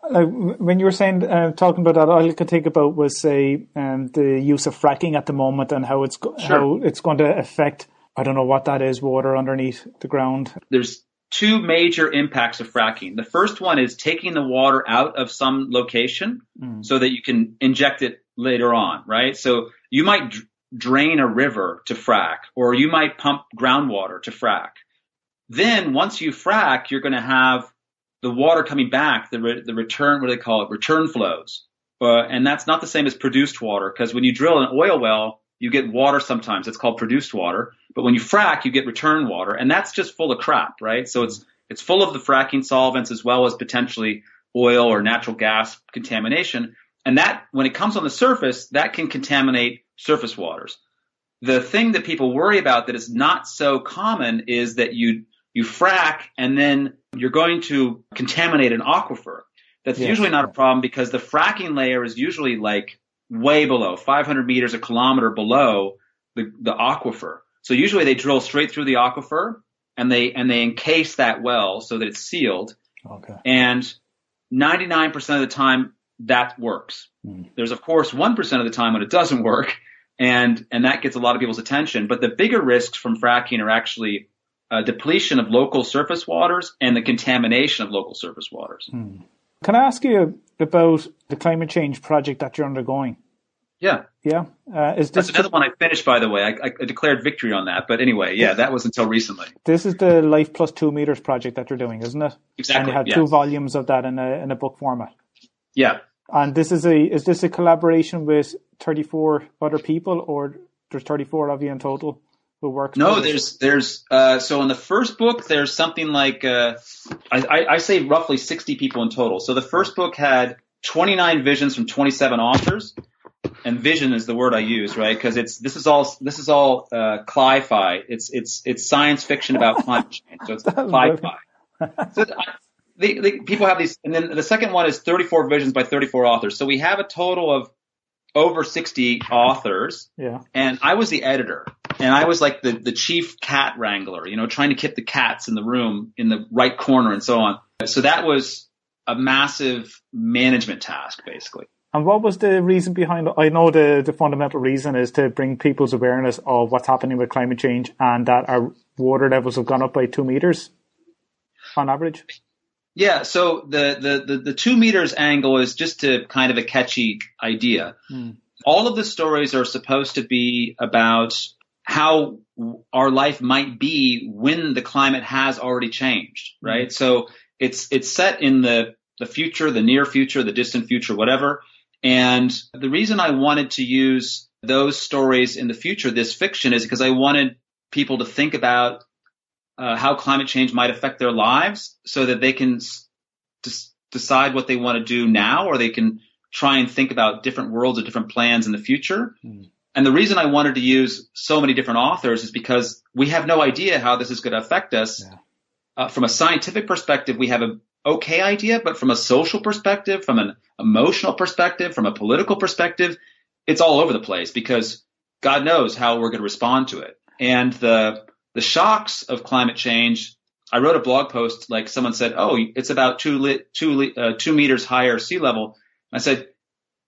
Uh, when you were saying, uh, talking about that, all I could think about was say, um, the use of fracking at the moment and how it's, sure. how it's going to affect, I don't know what that is, water underneath the ground. There's two major impacts of fracking. The first one is taking the water out of some location mm. so that you can inject it later on, right? So you might d- drain a river to frack, or you might pump groundwater to frack. Then once you frack, you're going to have the water coming back, the, re- the return, what do they call it? Return flows. Uh, and that's not the same as produced water because when you drill an oil well, you get water sometimes. It's called produced water. But when you frack, you get return water, and that's just full of crap, right? So it's it's full of the fracking solvents as well as potentially oil or natural gas contamination. And that, when it comes on the surface, that can contaminate surface waters. The thing that people worry about that is not so common is that you you frack and then you're going to contaminate an aquifer. That's yes. usually not a problem because the fracking layer is usually like way below, 500 meters, a kilometer below the, the aquifer. So usually they drill straight through the aquifer and they and they encase that well so that it's sealed. Okay. And 99% of the time that works. Mm. There's of course 1% of the time when it doesn't work and and that gets a lot of people's attention, but the bigger risks from fracking are actually uh, depletion of local surface waters and the contamination of local surface waters. Hmm. Can I ask you about the climate change project that you're undergoing? Yeah. Yeah. Uh, is this That's another one I finished, by the way. I, I, declared victory on that. But anyway, yeah, that was until recently. This is the Life Plus Two Meters project that you're doing, isn't it? Exactly. And you have two volumes of that in a, in a book format. Yeah. And this is a is this a collaboration with 34 other people, or there's 34 of you in total? who works? No, there's there's uh, so in the first book there's something like uh, I, I say roughly 60 people in total. So the first book had 29 visions from 27 authors, and vision is the word I use, right? Because it's this is all this is all uh, cli-fi. It's it's it's science fiction about climate change. So it's cli-fi. so the, the, people have these, and then the second one is 34 visions by 34 authors. So we have a total of over 60 authors. Yeah. And I was the editor and I was like the, the chief cat wrangler, you know, trying to keep the cats in the room in the right corner and so on. So that was a massive management task, basically. And what was the reason behind it? I know the, the fundamental reason is to bring people's awareness of what's happening with climate change and that our water levels have gone up by two meters on average. Yeah, so the, the, the, the, two meters angle is just a kind of a catchy idea. Mm. All of the stories are supposed to be about how our life might be when the climate has already changed, hmm. right? Mm. So it's, it's set in the, the future, the near future, the distant future, whatever. And the reason I wanted to use those stories in the future, this fiction, is because I wanted people to think about uh, how climate change might affect their lives so that they can s- decide what they want to do now or they can try and think about different worlds or different plans in the future. Mm. And the reason I wanted to use so many different authors is because we have no idea how this is going to affect us. Yeah. Uh, from a scientific perspective, we have an okay idea, but from a social perspective, from an emotional perspective, from a political perspective, it's all over the place because God knows how we're going to respond to it. And the the shocks of climate change. I wrote a blog post like someone said, "Oh, it's about two two uh, two meters higher sea level." I said,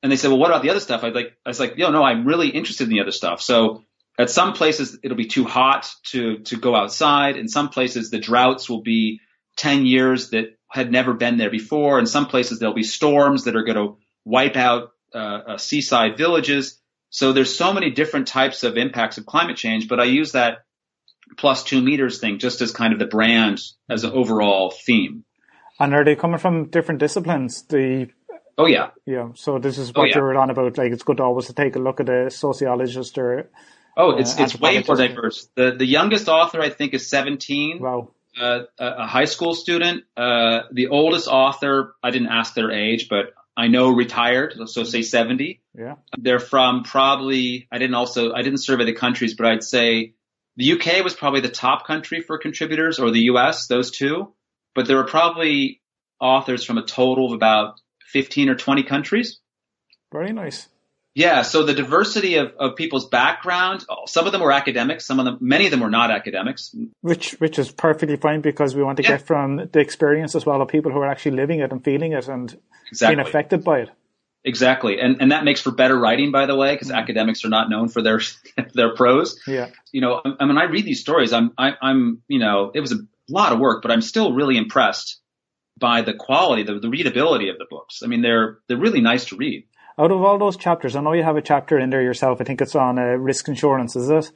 and they said, "Well, what about the other stuff?" I like I was like, "Yo, no, I'm really interested in the other stuff." So at some places it'll be too hot to to go outside. In some places the droughts will be 10 years that had never been there before. In some places there'll be storms that are going to wipe out uh, uh, seaside villages. So there's so many different types of impacts of climate change, but I use that plus two meters thing just as kind of the brand as an overall theme. And are they coming from different disciplines? The oh yeah, yeah. So this is oh, what oh, yeah. you're on about. Like it's good to always to take a look at a sociologist or oh, it's uh, it's way more diverse. The the youngest author I think is 17. Wow. Uh, a, a, high school student. Uh, the oldest author, I didn't ask their age, but I know retired, so say 70. Yeah. They're from probably, I didn't also, I didn't survey the countries, but I'd say the UK was probably the top country for contributors, or the US, those two. But there were probably authors from a total of about 15 or 20 countries. Very nice. Yeah, so the diversity of, of people's background, some of them were academics, some of them, many of them were not academics. Which, which is perfectly fine because we want to yeah. get from the experience as well of people who are actually living it and feeling it and exactly. being affected by it. Exactly, and and that makes for better writing, by the way, because mm-hmm. academics are not known for their their prose. Yeah, you know, I, mean, I read these stories. I'm I, am i am you know, it was a lot of work, but I'm still really impressed by the quality, the, the readability of the books. I mean, they're they're really nice to read. Out of all those chapters, I know you have a chapter in there yourself. I think it's on uh, risk insurance, is it?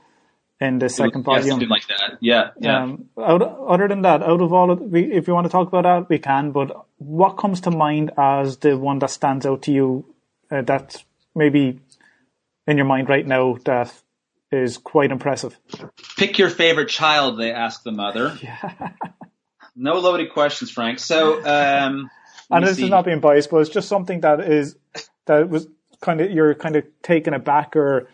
In the second volume, yeah, something like that. Yeah, yeah. Um, out, other than that, out of all of, we, if you want to talk about that, we can. But what comes to mind as the one that stands out to you uh, that's maybe in your mind right now that is quite impressive. Pick your favorite child, they ask the mother. Yeah. No loaded questions, Frank. So, um, and this see. is not being biased, but it's just something that is that was kind of you're kind of taken aback or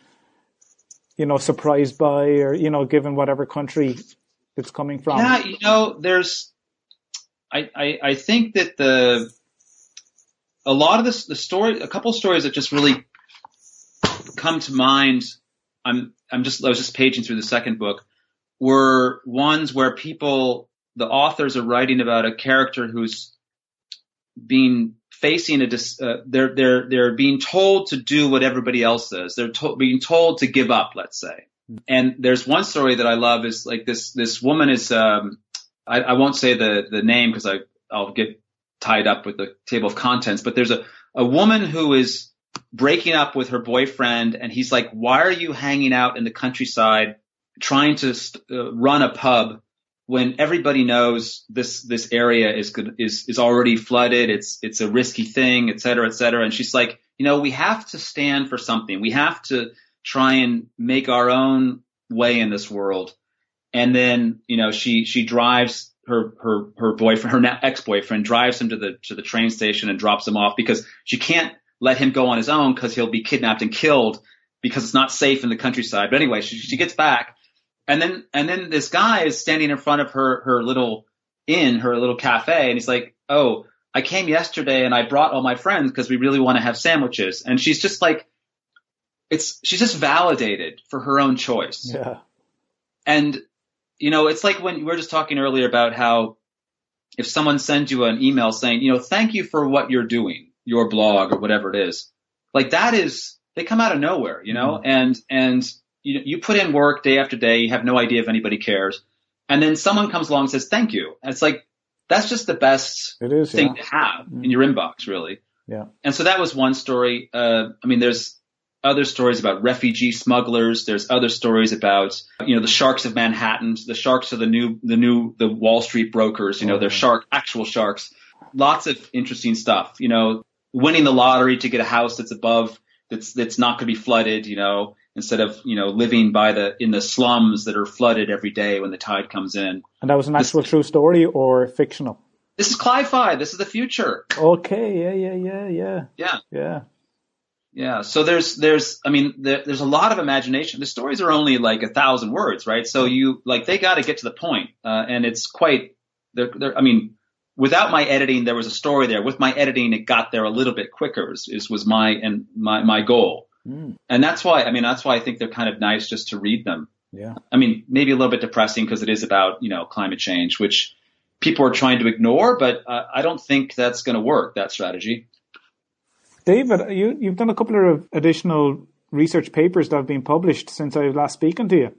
you know surprised by or you know given whatever country it's coming from. Yeah, you know, there's I I, I think that the a lot of this the story a couple stories that just really come to mind. I'm I'm just I was just paging through the second book were ones where people the authors are writing about a character who's being facing a dis, uh, they're they're they're being told to do what everybody else does. They're to, being told to give up, let's say. And there's one story that I love is like this this woman is um I, I won't say the the name because I I'll get tied up with the table of contents, but there's a a woman who is breaking up with her boyfriend and he's like, "Why are you hanging out in the countryside trying to uh, run a pub when everybody knows this this area is good is is already flooded it's it's a risky thing et cetera et cetera. And she's like you know we have to stand for something. We have to try and make our own way in this world. And then you know she she drives her her her boyfriend her ex boyfriend drives him to the to the train station and drops him off because she can't let him go on his own because he'll be kidnapped and killed because it's not safe in the countryside. But anyway she, she gets back and then and then this guy is standing in front of her her little inn, her little cafe, and he's like, "Oh, I came yesterday and I brought all my friends because we really want to have sandwiches." And she's just like, it's she's just validated for her own choice. Yeah. And you know, it's like when we were just talking earlier about how if someone sends you an email saying, you know, thank you for what you're doing, your blog or whatever it is, like that is they come out of nowhere, you know, mm-hmm. and and you, you put in work day after day, you have no idea if anybody cares. And then someone comes along and says, thank you. And it's like, that's just the best it is, thing yeah. to have mm. in your inbox, really. Yeah. And so that was one story. Uh, I mean, there's other stories about refugee smugglers. There's other stories about, you know, the sharks of Manhattan. The sharks are the new, the new, the Wall Street brokers. You know, oh, they're shark, actual sharks. Lots of interesting stuff. You know, winning the lottery to get a house that's above, that's that's not going to be flooded. You know, instead of you know living by the in the slums that are flooded every day when the tide comes in. And that was an actual this, true story or fictional? This is Cli-Fi. This is the future. Okay. Yeah. Yeah. Yeah. Yeah. Yeah. Yeah. Yeah. So there's there's I mean there, there's a lot of imagination. The stories are only like a thousand words, right? So you like they got to get to the point, uh, and it's quite. They're, they're, I mean, without my editing, there was a story there. With my editing, it got there a little bit quicker. Is, is was my and my my goal. Mm. And that's why, I mean, that's why I think they're kind of nice just to read them. Yeah. I mean, maybe a little bit depressing because it is about, you know, climate change, which people are trying to ignore, but uh, I don't think that's going to work, that strategy. David, you, you've done a couple of additional research papers that have been published since I was last speaking to you.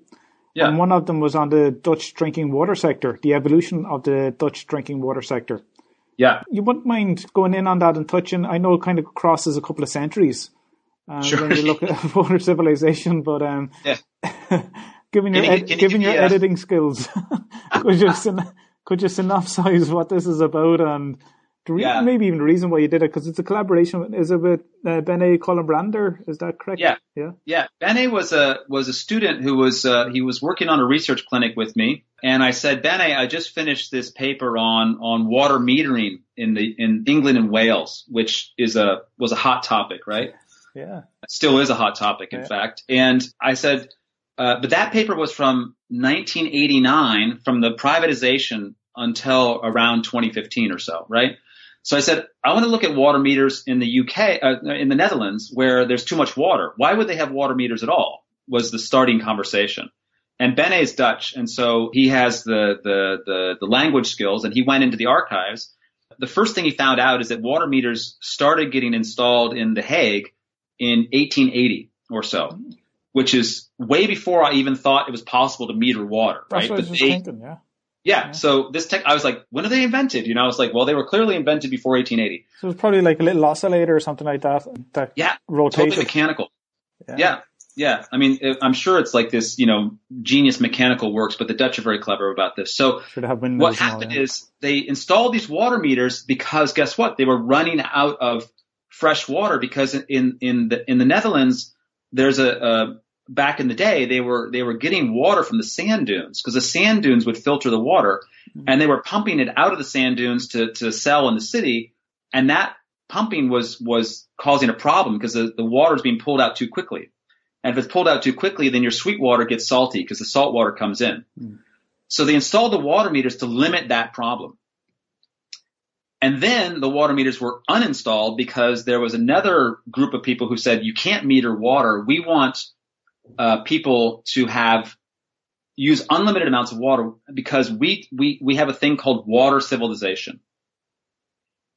Yeah. And one of them was on the Dutch drinking water sector, the evolution of the Dutch drinking water sector. Yeah. You wouldn't mind going in on that and touching, I know it kind of crosses a couple of centuries um, sure. when you look at older civilization. But um, yeah. given your ed- you, given your a... editing skills, could you syn- could you synopsize what this is about and re- yeah. maybe even the reason why you did it? Because it's a collaboration. With, is it with uh, Bene Colenbrander? Is that correct? Yeah, yeah, yeah. Bene was a was a student who was uh, he was working on a research clinic with me, and I said, Bene, I just finished this paper on on water metering in the in England and Wales, which is a was a hot topic, right? Yeah. It still is a hot topic, in yeah. fact. And I said, uh, but that paper was from 1989, from the privatization until around 2015 or so, right? So I said, I want to look at water meters in the UK, uh, in the Netherlands, where there's too much water. Why would they have water meters at all? Was the starting conversation. And Bene is Dutch, and so he has the, the, the, the language skills, and he went into the archives. The first thing he found out is that water meters started getting installed in The Hague in 1880 or so, which is way before I even thought it was possible to meter water. That's right? what I was just they, thinking, yeah. Yeah, yeah. So this tech, I was like, when are they invented? You know, I was like, well, they were clearly invented before 1880. So it was probably like a little oscillator or something like that. that yeah, rotated. totally mechanical. Yeah. yeah. yeah. I mean, I'm sure it's like this, you know, genius mechanical works, but the Dutch are very clever about this. So what happened all, yeah. is they installed these water meters because guess what? They were running out of fresh water because in in the in the Netherlands there's a, a back in the day, they were they were getting water from the sand dunes because the sand dunes would filter the water, and they were pumping it out of the sand dunes to to sell in the city, and that pumping was was causing a problem because the, the water is being pulled out too quickly. And if it's pulled out too quickly, then your sweet water gets salty because the salt water comes in. Mm. So they installed the water meters to limit that problem. And then the water meters were uninstalled because there was another group of people who said, you can't meter water. We want uh, people to have use unlimited amounts of water because we, we, we have a thing called water civilization.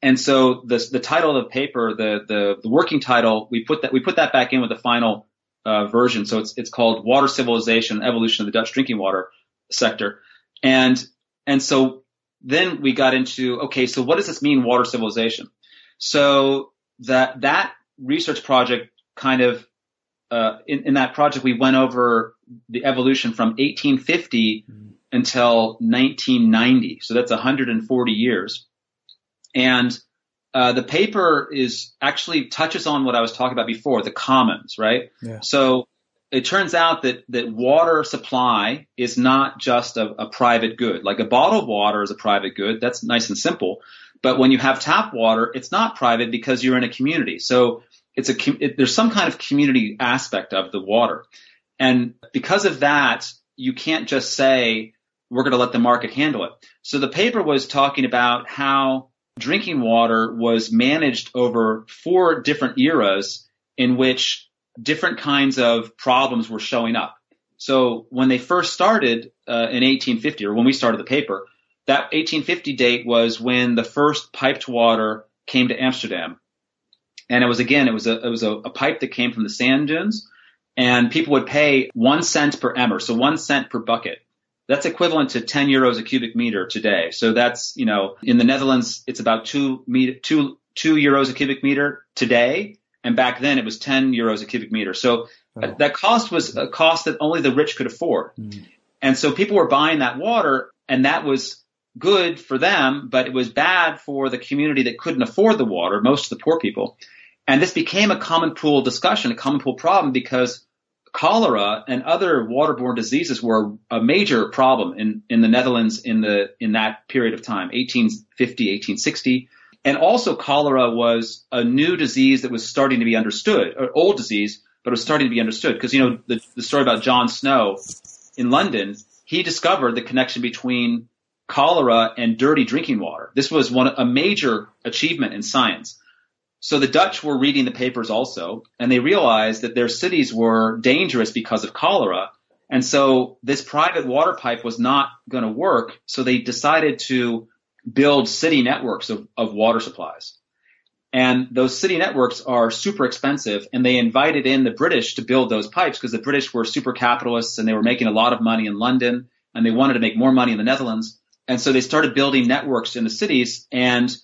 And so the, the title of the paper, the, the, the working title, we put that, we put that back in with the final uh, version. So it's, it's called Water Civilization, Evolution of the Dutch Drinking Water Sector. And, and so then we got into, okay, so what does this mean, water civilization? So that, that research project kind of, uh, in, in that project, we went over the evolution from 1850 mm. until 1990. So that's 140 years. And, uh, the paper is actually touches on what I was talking about before, the commons, right? Yeah. So it turns out that that water supply is not just a, a, private good. Like a bottle of water is a private good. That's nice and simple. But when you have tap water, it's not private because you're in a community. So it's a it, there's some kind of community aspect of the water, and because of that, you can't just say we're going to let the market handle it. So the paper was talking about how drinking water was managed over four different eras in which different kinds of problems were showing up. So when they first started uh, in 1850, or when we started the paper, that 1850 date was when the first piped water came to Amsterdam, and it was again it was a it was a, a pipe that came from the sand dunes, and people would pay one cent per emmer, so one cent per bucket. That's equivalent to 10 euros a cubic meter today. So that's you know in the Netherlands it's about two meter, two two euros a cubic meter today and back then it was 10 euros a cubic meter. So oh. that cost was a cost that only the rich could afford. Mm. And so people were buying that water and that was good for them, but it was bad for the community that couldn't afford the water, most of the poor people. And this became a common pool discussion, a common pool problem because cholera and other waterborne diseases were a major problem in, in the Netherlands in the, in that period of time, 1850, 1860. And also cholera was a new disease that was starting to be understood, or old disease, but it was starting to be understood. Because, you know, the, the story about John Snow in London, he discovered the connection between cholera and dirty drinking water. This was one, a major achievement in science. So the Dutch were reading the papers also, and they realized that their cities were dangerous because of cholera. And so this private water pipe was not going to work. So they decided to build city networks of, of water supplies. And those city networks are super expensive and they invited in the British to build those pipes because the British were super capitalists and they were making a lot of money in London and they wanted to make more money in the Netherlands. And so they started building networks in the cities and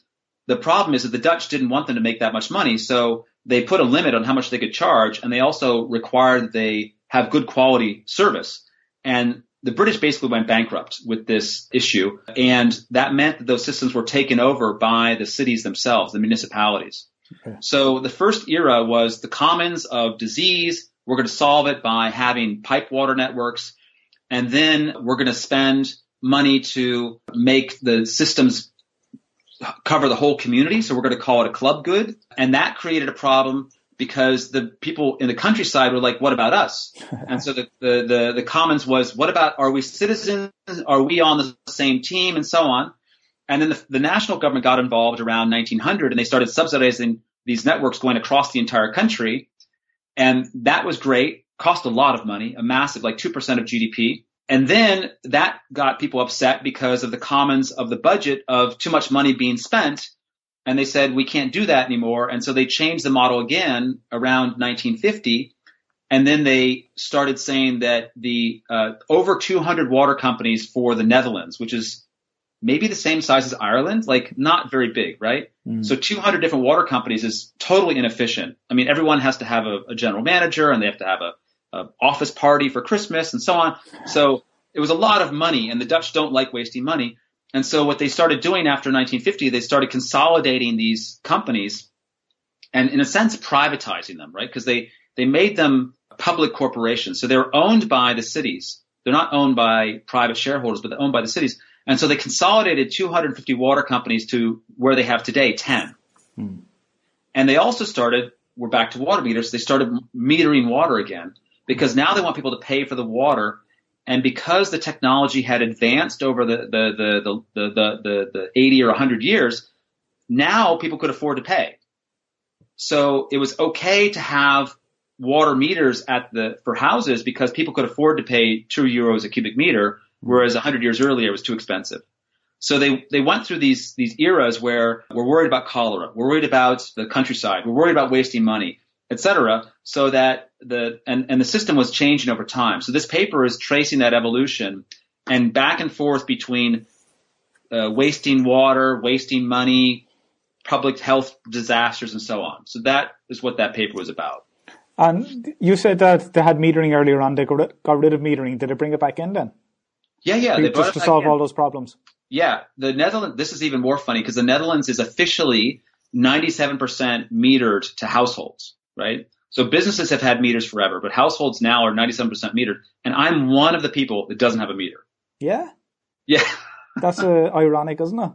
the problem is that the Dutch didn't want them to make that much money. So they put a limit on how much they could charge and they also required that they have good quality service. And the British basically went bankrupt with this issue, and that meant that those systems were taken over by the cities themselves, the municipalities. Okay. So the first era was the commons of disease. We're going to solve it by having pipe water networks, and then we're going to spend money to make the systems cover the whole community. So we're going to call it a club good, and that created a problem because the people in the countryside were like, what about us? and so the, the, the, the commons was, what about, are we citizens? Are we on the same team? And so on. And then the, the national government got involved around 1900 and they started subsidizing these networks going across the entire country. And that was great, cost a lot of money, a massive, like 2% of GDP. And then that got people upset because of the commons of the budget of too much money being spent and they said we can't do that anymore. And so they changed the model again around 1950. And then they started saying that the uh, over 200 water companies for the Netherlands, which is maybe the same size as Ireland, like not very big, right? Mm. So 200 different water companies is totally inefficient. I mean, everyone has to have a, a general manager and they have to have a, a office party for Christmas and so on. So it was a lot of money, and the Dutch don't like wasting money. And so what they started doing after 1950, they started consolidating these companies and in a sense privatizing them, right? Because they, they made them public corporations. So they're owned by the cities. They're not owned by private shareholders, but they're owned by the cities. And so they consolidated 250 water companies to where they have today, 10. Hmm. And they also started, we're back to water meters, they started metering water again because now they want people to pay for the water. And because the technology had advanced over the, the, the, the, the, the, the 80 or 100 years, now people could afford to pay. So it was okay to have water meters at the for houses because people could afford to pay two euros a cubic meter, whereas hundred years earlier it was too expensive. So they they went through these these eras where we're worried about cholera, we're worried about the countryside, we're worried about wasting money, etc. So that the and and the system was changing over time. So this paper is tracing that evolution and back and forth between uh, wasting water, wasting money, public health disasters, and so on. So that is what that paper was about. And you said that they had metering earlier on. They got rid of metering. Did it bring it back in then? Yeah, yeah. They just to solve in. all those problems. Yeah, the Netherlands. This is even more funny because the Netherlands is officially 97% metered to households, right? So businesses have had meters forever, but households now are 97% metered. And I'm one of the people that doesn't have a meter. Yeah. Yeah. That's uh, ironic, isn't it?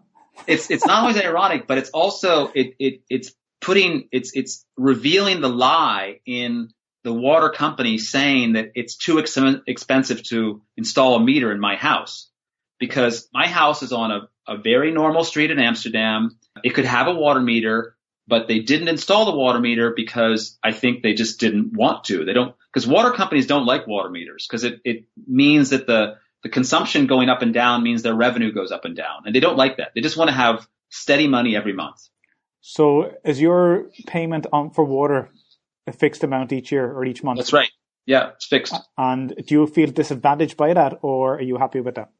it's it's not always ironic, but it's also it it it's putting it's it's revealing the lie in the water company saying that it's too ex- expensive to install a meter in my house because my house is on a, a very normal street in Amsterdam. It could have a water meter, but they didn't install the water meter because I think they just didn't want to. They don't because water companies don't like water meters because it, it means that the the consumption going up and down means their revenue goes up and down. And they don't like that. They just want to have steady money every month. So is your payment on for water a fixed amount each year or each month? That's right. Yeah, it's fixed. And do you feel disadvantaged by that or are you happy with that?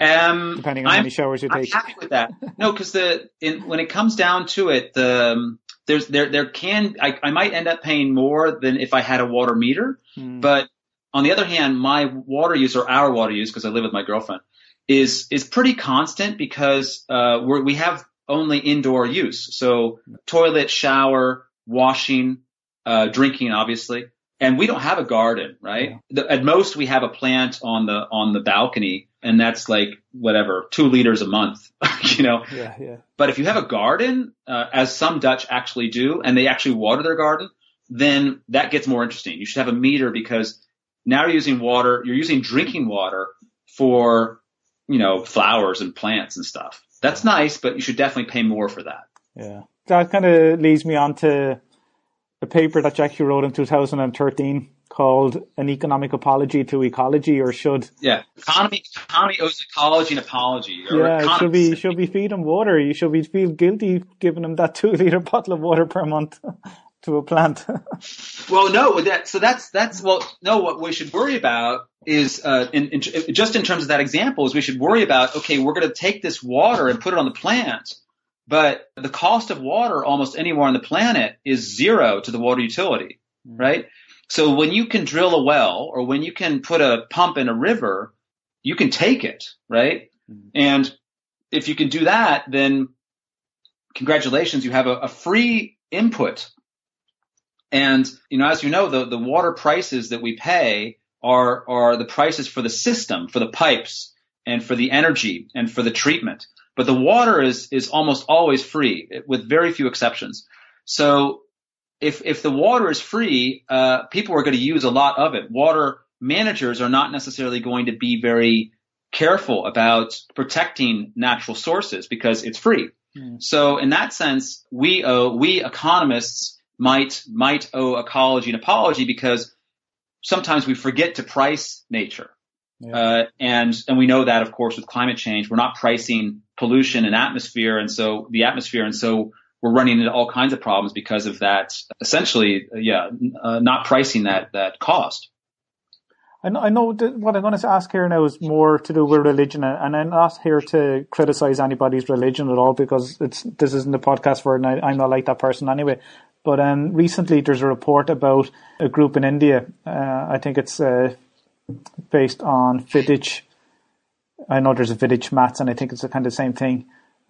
Um, Depending on I'm, how many showers you take. I'm happy with that. No, because the in, when it comes down to it, the um, there's there there can I, I might end up paying more than if I had a water meter, hmm. but on the other hand, my water use or our water use, because I live with my girlfriend, is is pretty constant because uh, we we have only indoor use. So toilet, shower, washing, uh, drinking, obviously. And we don't have a garden, right? Yeah. The, at most, we have a plant on the on the balcony, and that's like whatever two liters a month, you know. Yeah, yeah. But if you have a garden, uh, as some Dutch actually do, and they actually water their garden, then that gets more interesting. You should have a meter because now you're using water, you're using drinking water for, you know, flowers and plants and stuff. That's nice, but you should definitely pay more for that. Yeah. That kind of leads me on to a paper that Jackie wrote in 2013 called An Economic Apology to Ecology, or should. Yeah. Economy, economy owes ecology an apology. yeah, should be, should be feed them water. You should be feel guilty giving them that two liter bottle of water per month to a plant. well, no, that, so that's, that's, well, no, what we should worry about is, uh, in, in, just in terms of that example is we should worry about, okay, we're going to take this water and put it on the plant, but the cost of water almost anywhere on the planet is zero to the water utility, mm-hmm. right? So when you can drill a well or when you can put a pump in a river, you can take it, right? Mm-hmm. And if you can do that, then congratulations, you have a, a free input and, you know, as you know, the, the water prices that we pay are, are the prices for the system, for the pipes and for the energy and for the treatment. But the water is, is almost always free with very few exceptions. So if, if the water is free, uh, people are going to use a lot of it. Water managers are not necessarily going to be very careful about protecting natural sources because it's free. Mm. So in that sense, we owe, we economists might might owe ecology an apology because sometimes we forget to price nature. Yeah. Uh, and and we know that of course with climate change we're not pricing pollution and atmosphere and so the atmosphere and so we're running into all kinds of problems because of that essentially yeah uh, not pricing that that cost. I know, what I'm going to ask here now is more to do with religion, and I'm not here to criticize anybody's religion at all because it's this isn't a podcast for, and I, am not like that person anyway. But um, recently, there's a report about a group in India. Uh, I think it's uh, based on Vedic. I know there's a Vedic Mats, and I think it's the kind of same thing.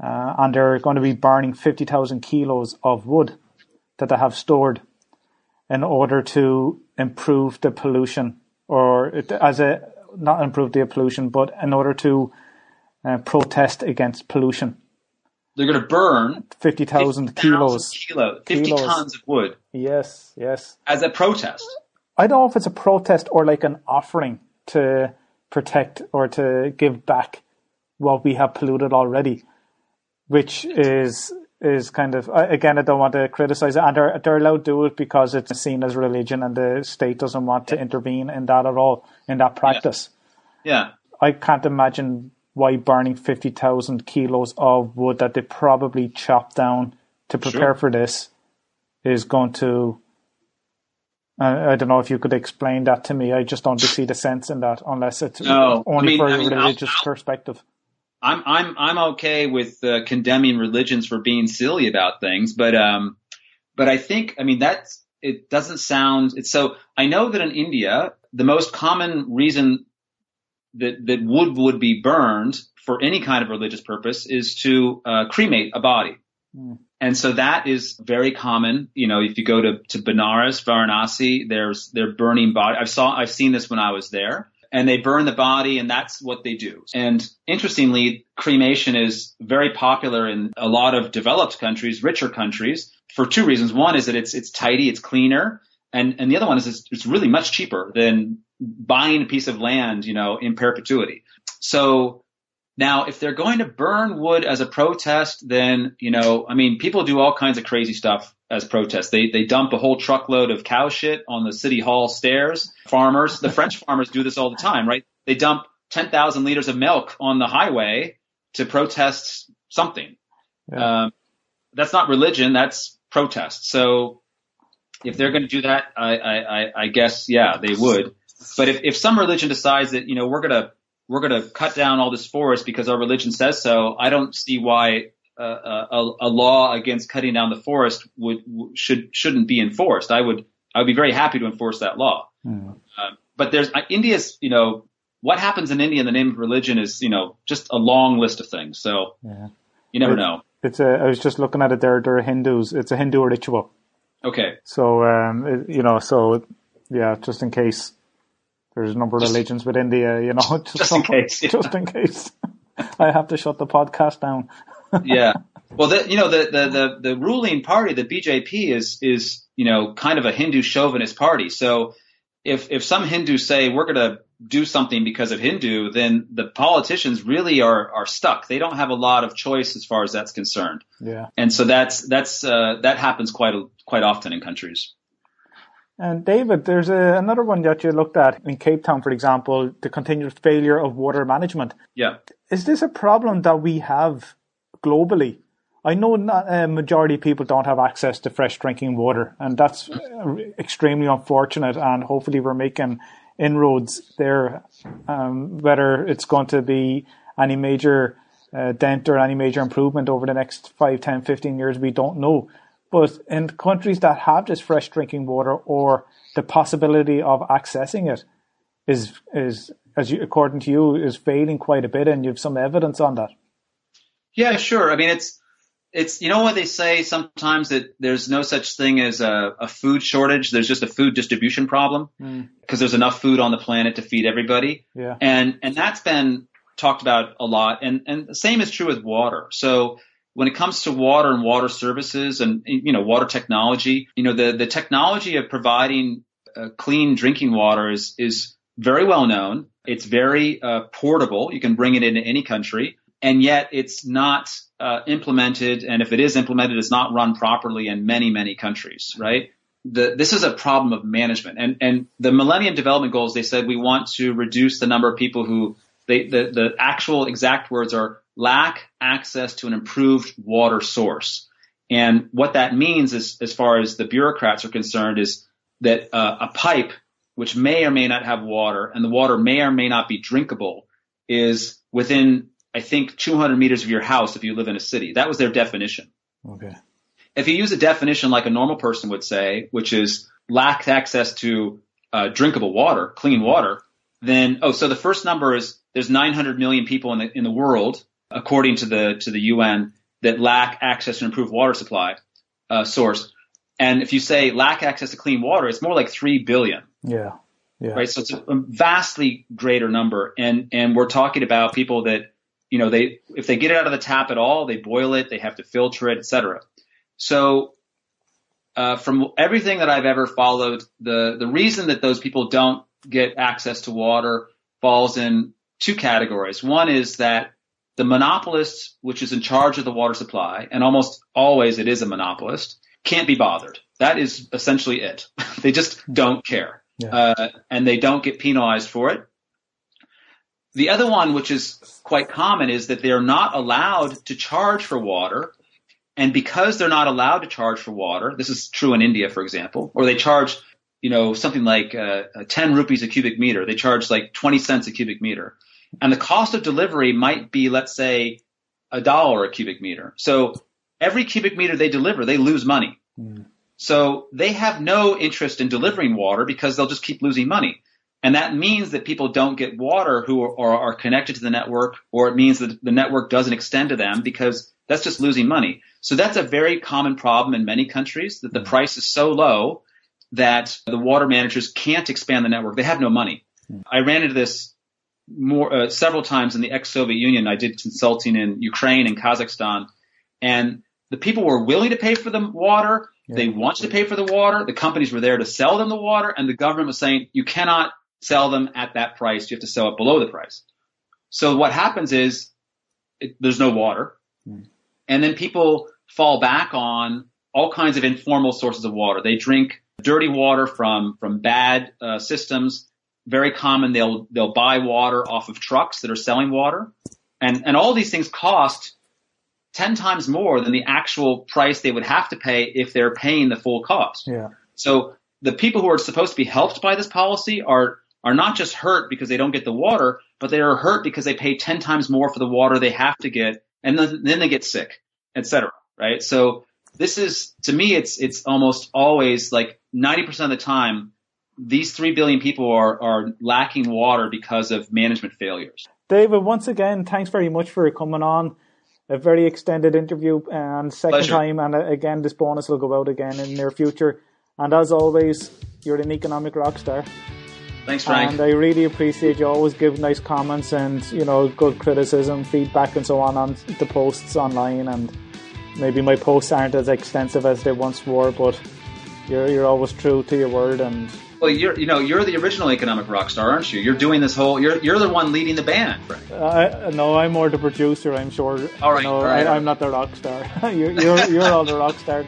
Uh, and they're going to be burning 50,000 kilos of wood that they have stored. in order to improve the pollution or it, as a not improve the pollution, but in order to uh, protest against pollution. They're going to burn 50,000 50, kilos. Kilo, 50 kilos. tons of wood. Yes, yes. As a protest. I don't know if it's a protest or like an offering to protect or to give back what we have polluted already, which is is kind of again I don't want to criticize it, and they're they're allowed to do it because it's seen as religion, and the state doesn't want to intervene in that at all in that practice. Yeah, yeah. I can't imagine why burning fifty thousand kilos of wood that they probably chopped down to prepare sure. for this is going to. Uh, I don't know if you could explain that to me. I just don't see the sense in that unless it's no, only I mean, for a I mean, religious I'll, I'll, perspective. I'm I'm I'm okay with uh, condemning religions for being silly about things, but um, but I think I mean that's it doesn't sound it's so I know that in India the most common reason that that wood would be burned for any kind of religious purpose is to uh, cremate a body. Mm. And so that is very common. You know, if you go to, to Benares, Varanasi, there's, they're burning body. I saw, I've seen this when I was there and they burn the body and that's what they do. And interestingly, cremation is very popular in a lot of developed countries, richer countries for two reasons. One is that it's, it's tidy, it's cleaner. And, and the other one is it's, it's really much cheaper than buying a piece of land, you know, in perpetuity. So now, if they're going to burn wood as a protest, then, you know, I mean, people do all kinds of crazy stuff as protests. They, they dump a whole truckload of cow shit on the city hall stairs. Farmers, the French farmers do this all the time, right? They dump 10,000 liters of milk on the highway to protest something. Yeah. Um, that's not religion. That's protest. So if they're going to do that, I, I, I guess, yeah, they would. But if, if some religion decides that, you know, we're going to we're going to cut down all this forest because our religion says so. I don't see why uh, a, a, law against cutting down the forest would should shouldn't be enforced. I would I would be very happy to enforce that law. Mm. But there's uh, India's you know what happens in India in the name of religion is you know just a long list of things. So yeah. you never it, know. It's a I was just looking at it. They're they're Hindus. It's a Hindu ritual. Okay. So um it, you know so yeah just in case there's a number of religions within uh, you know, just, just in case. Yeah. Just in case. I have to shut the podcast down. Yeah. Well, the, you know, the, the, the, the ruling party, the BJP is, is, you know, kind of a Hindu chauvinist party. So if, if some Hindus say we're going to do something because of Hindu, then the politicians really are, are stuck. They don't have a lot of choice as far as that's concerned. Yeah. And so that's, that's, uh, that happens quite, a, quite often in countries. And David, there's a, another one that you looked at in Cape Town, for example, the continued failure of water management. Yeah. Is this a problem that we have globally? I know not a majority of people don't have access to fresh drinking water, and that's extremely unfortunate. And hopefully, we're making inroads there. Um, whether it's going to be any major uh, dent or any major improvement over the next 5, 10, 15 years, we don't know. But in countries that have this fresh drinking water or the possibility of accessing it is is as you, according to you is failing quite a bit, and you have some evidence on that. Yeah, sure. I mean, it's it's you know what they say sometimes that there's no such thing as a, a food shortage. There's just a food distribution problem because mm. there's enough food on the planet to feed everybody. Yeah. And and that's been talked about a lot. And and the same is true with water. So when it comes to water and water services and you know water technology, you know the the technology of providing uh, clean drinking water is is very well known. It's very uh, portable. You can bring it into any country, and yet it's not uh, implemented. And if it is implemented, it's not run properly in many many countries. Right. The, this is a problem of management. And and the Millennium Development Goals they said we want to reduce the number of people who they the the actual exact words are lack access to an improved water source. And what that means is, as far as the bureaucrats are concerned, is that uh, a pipe, which may or may not have water, and the water may or may not be drinkable, is within, I think, 200 meters of your house if you live in a city. That was their definition. Okay. If you use a definition like a normal person would say, which is lack access to uh, drinkable water, clean water, then oh, so the first number is there's 900 million people in the in the world according to the to the UN, that lack access to an improved water supply uh, source. And if you say lack access to clean water, it's more like 3 billion. Yeah. Yeah. Right. So it's a vastly greater number. And, and we're talking about people that, you know, they, if they get it out of the tap at all, they boil it, they have to filter it, et cetera. So, uh, from everything that I've ever followed, the, the reason that those people don't get access to water falls in two categories. One is that the monopolist, which is in charge of the water supply, and almost always it is a monopolist, can't be bothered. That is essentially it. they just don't care. Yeah. Uh, and they don't get penalized for it. The other one, which is quite common, is that they're not allowed to charge for water. And because they're not allowed to charge for water, this is true in India, for example, or they charge, you know, something like uh, 10 rupees a cubic meter. They charge like 20 cents a cubic meter. And the cost of delivery might be, let's say, a dollar a cubic meter. So every cubic meter they deliver, they lose money. Mm. So they have no interest in delivering water because they'll just keep losing money. And that means that people don't get water who are, are, connected to the network, or it means that the network doesn't extend to them because that's just losing money. So that's a very common problem in many countries that the mm. price is so low that the water managers can't expand the network. They have no money. Mm. I ran into this more uh, several times in the ex-Soviet Union. I did consulting in Ukraine and Kazakhstan, and the people were willing to pay for the water. Yeah. They wanted to pay for the water. The companies were there to sell them the water, and the government was saying you cannot sell them at that price. You have to sell it below the price. So what happens is it, there's no water, mm. and then people fall back on all kinds of informal sources of water. They drink dirty water from from bad uh, systems very common. They'll they'll buy water off of trucks that are selling water, and and all these things cost ten times more than the actual price they would have to pay if they're paying the full cost. Yeah. So the people who are supposed to be helped by this policy are are not just hurt because they don't get the water, but they are hurt because they pay ten times more for the water they have to get, and then, then they get sick, etc. Right. So this is to me, it's it's almost always like ninety percent of the time these 3 billion people are, are lacking water because of management failures. David, once again, thanks very much for coming on. A very extended interview and second Pleasure. time. And uh, again, this bonus will go out again in the near future. And as always, you're an economic rock star. Thanks, Frank. And I really appreciate you always give nice comments and, you know, good criticism, feedback and so on on the posts online. And maybe my posts aren't as extensive as they once were, but you're, you're always true to your word and well, you're you know you're the original economic rock star, aren't you? You're doing this whole. You're you're the one leading the band, Frank. Uh, no, I'm more the producer. I'm sure. All right, all right, I, am not the rock star. you're you're, you're all the rock stars.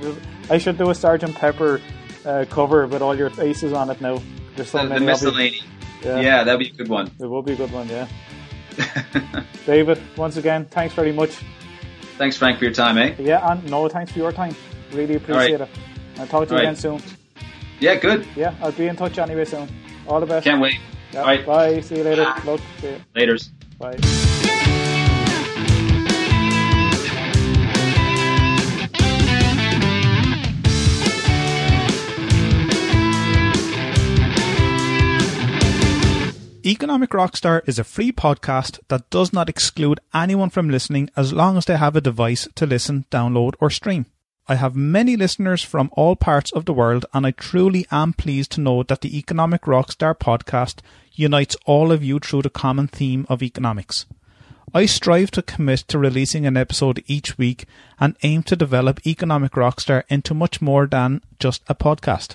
I should do a Sergeant Pepper uh, cover with all your faces on it now. There's so the, many. The miscellany. Yeah. yeah, that'd be a good one. It will be a good one. Yeah. David, once again, thanks very much. Thanks, Frank, for your time, eh? Yeah, and no, thanks for your time. Really appreciate right. it. I'll talk to you again soon. Yeah, good. Yeah, I'll be in touch anyway soon. All the best. Can't wait. All right. Bye. See you later. Ah. Look, see you. Laters. Bye. Economic Rockstar is a free podcast that does not exclude anyone from listening as long as they have a device to listen, download, or stream. I have many listeners from all parts of the world, and I truly am pleased to know that the Economic Rockstar podcast unites all of you through the common theme of economics. I strive to commit to releasing an episode each week and aim to develop Economic Rockstar into much more than just a podcast.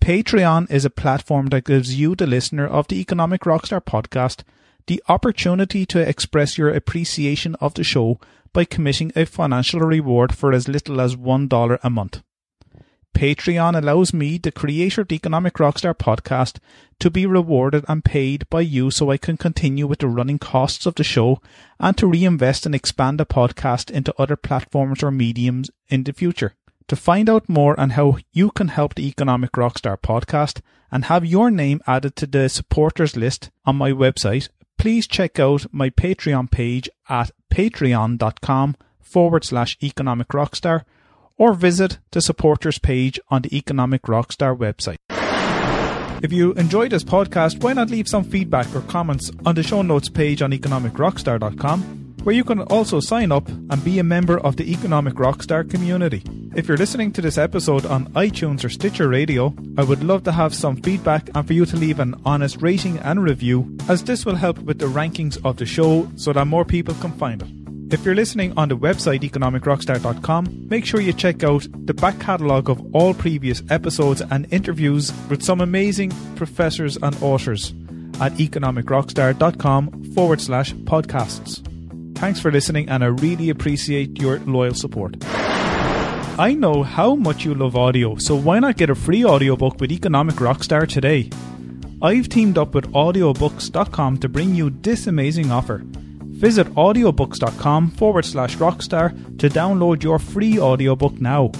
Patreon is a platform that gives you, the listener of the Economic Rockstar podcast, the opportunity to express your appreciation of the show by committing a financial reward for as little as $1 a month. Patreon allows me, the creator of the Economic Rockstar podcast, to be rewarded and paid by you so I can continue with the running costs of the show and to reinvest and expand the podcast into other platforms or mediums in the future. To find out more on how you can help the Economic Rockstar podcast and have your name added to the supporters list on my website, please check out my Patreon page at patreon.com forward slash economic rockstar or visit the supporters page on the Economic Rockstar website. If you enjoyed this podcast, why not leave some feedback or comments on the show notes page on economicrockstar.com? Where you can also sign up and be a member of the Economic Rockstar community. If you're listening to this episode on iTunes or Stitcher Radio, I would love to have some feedback and for you to leave an honest rating and review, as this will help with the rankings of the show so that more people can find it. If you're listening on the website economicrockstar.com, make sure you check out the back catalogue of all previous episodes and interviews with some amazing professors and authors at economicrockstar.com forward slash podcasts. Thanks for listening, and I really appreciate your loyal support. I know how much you love audio, so why not get a free audiobook with Economic Rockstar today? I've teamed up with audiobooks.com to bring you this amazing offer. Visit audiobooks.com forward slash rockstar to download your free audiobook now.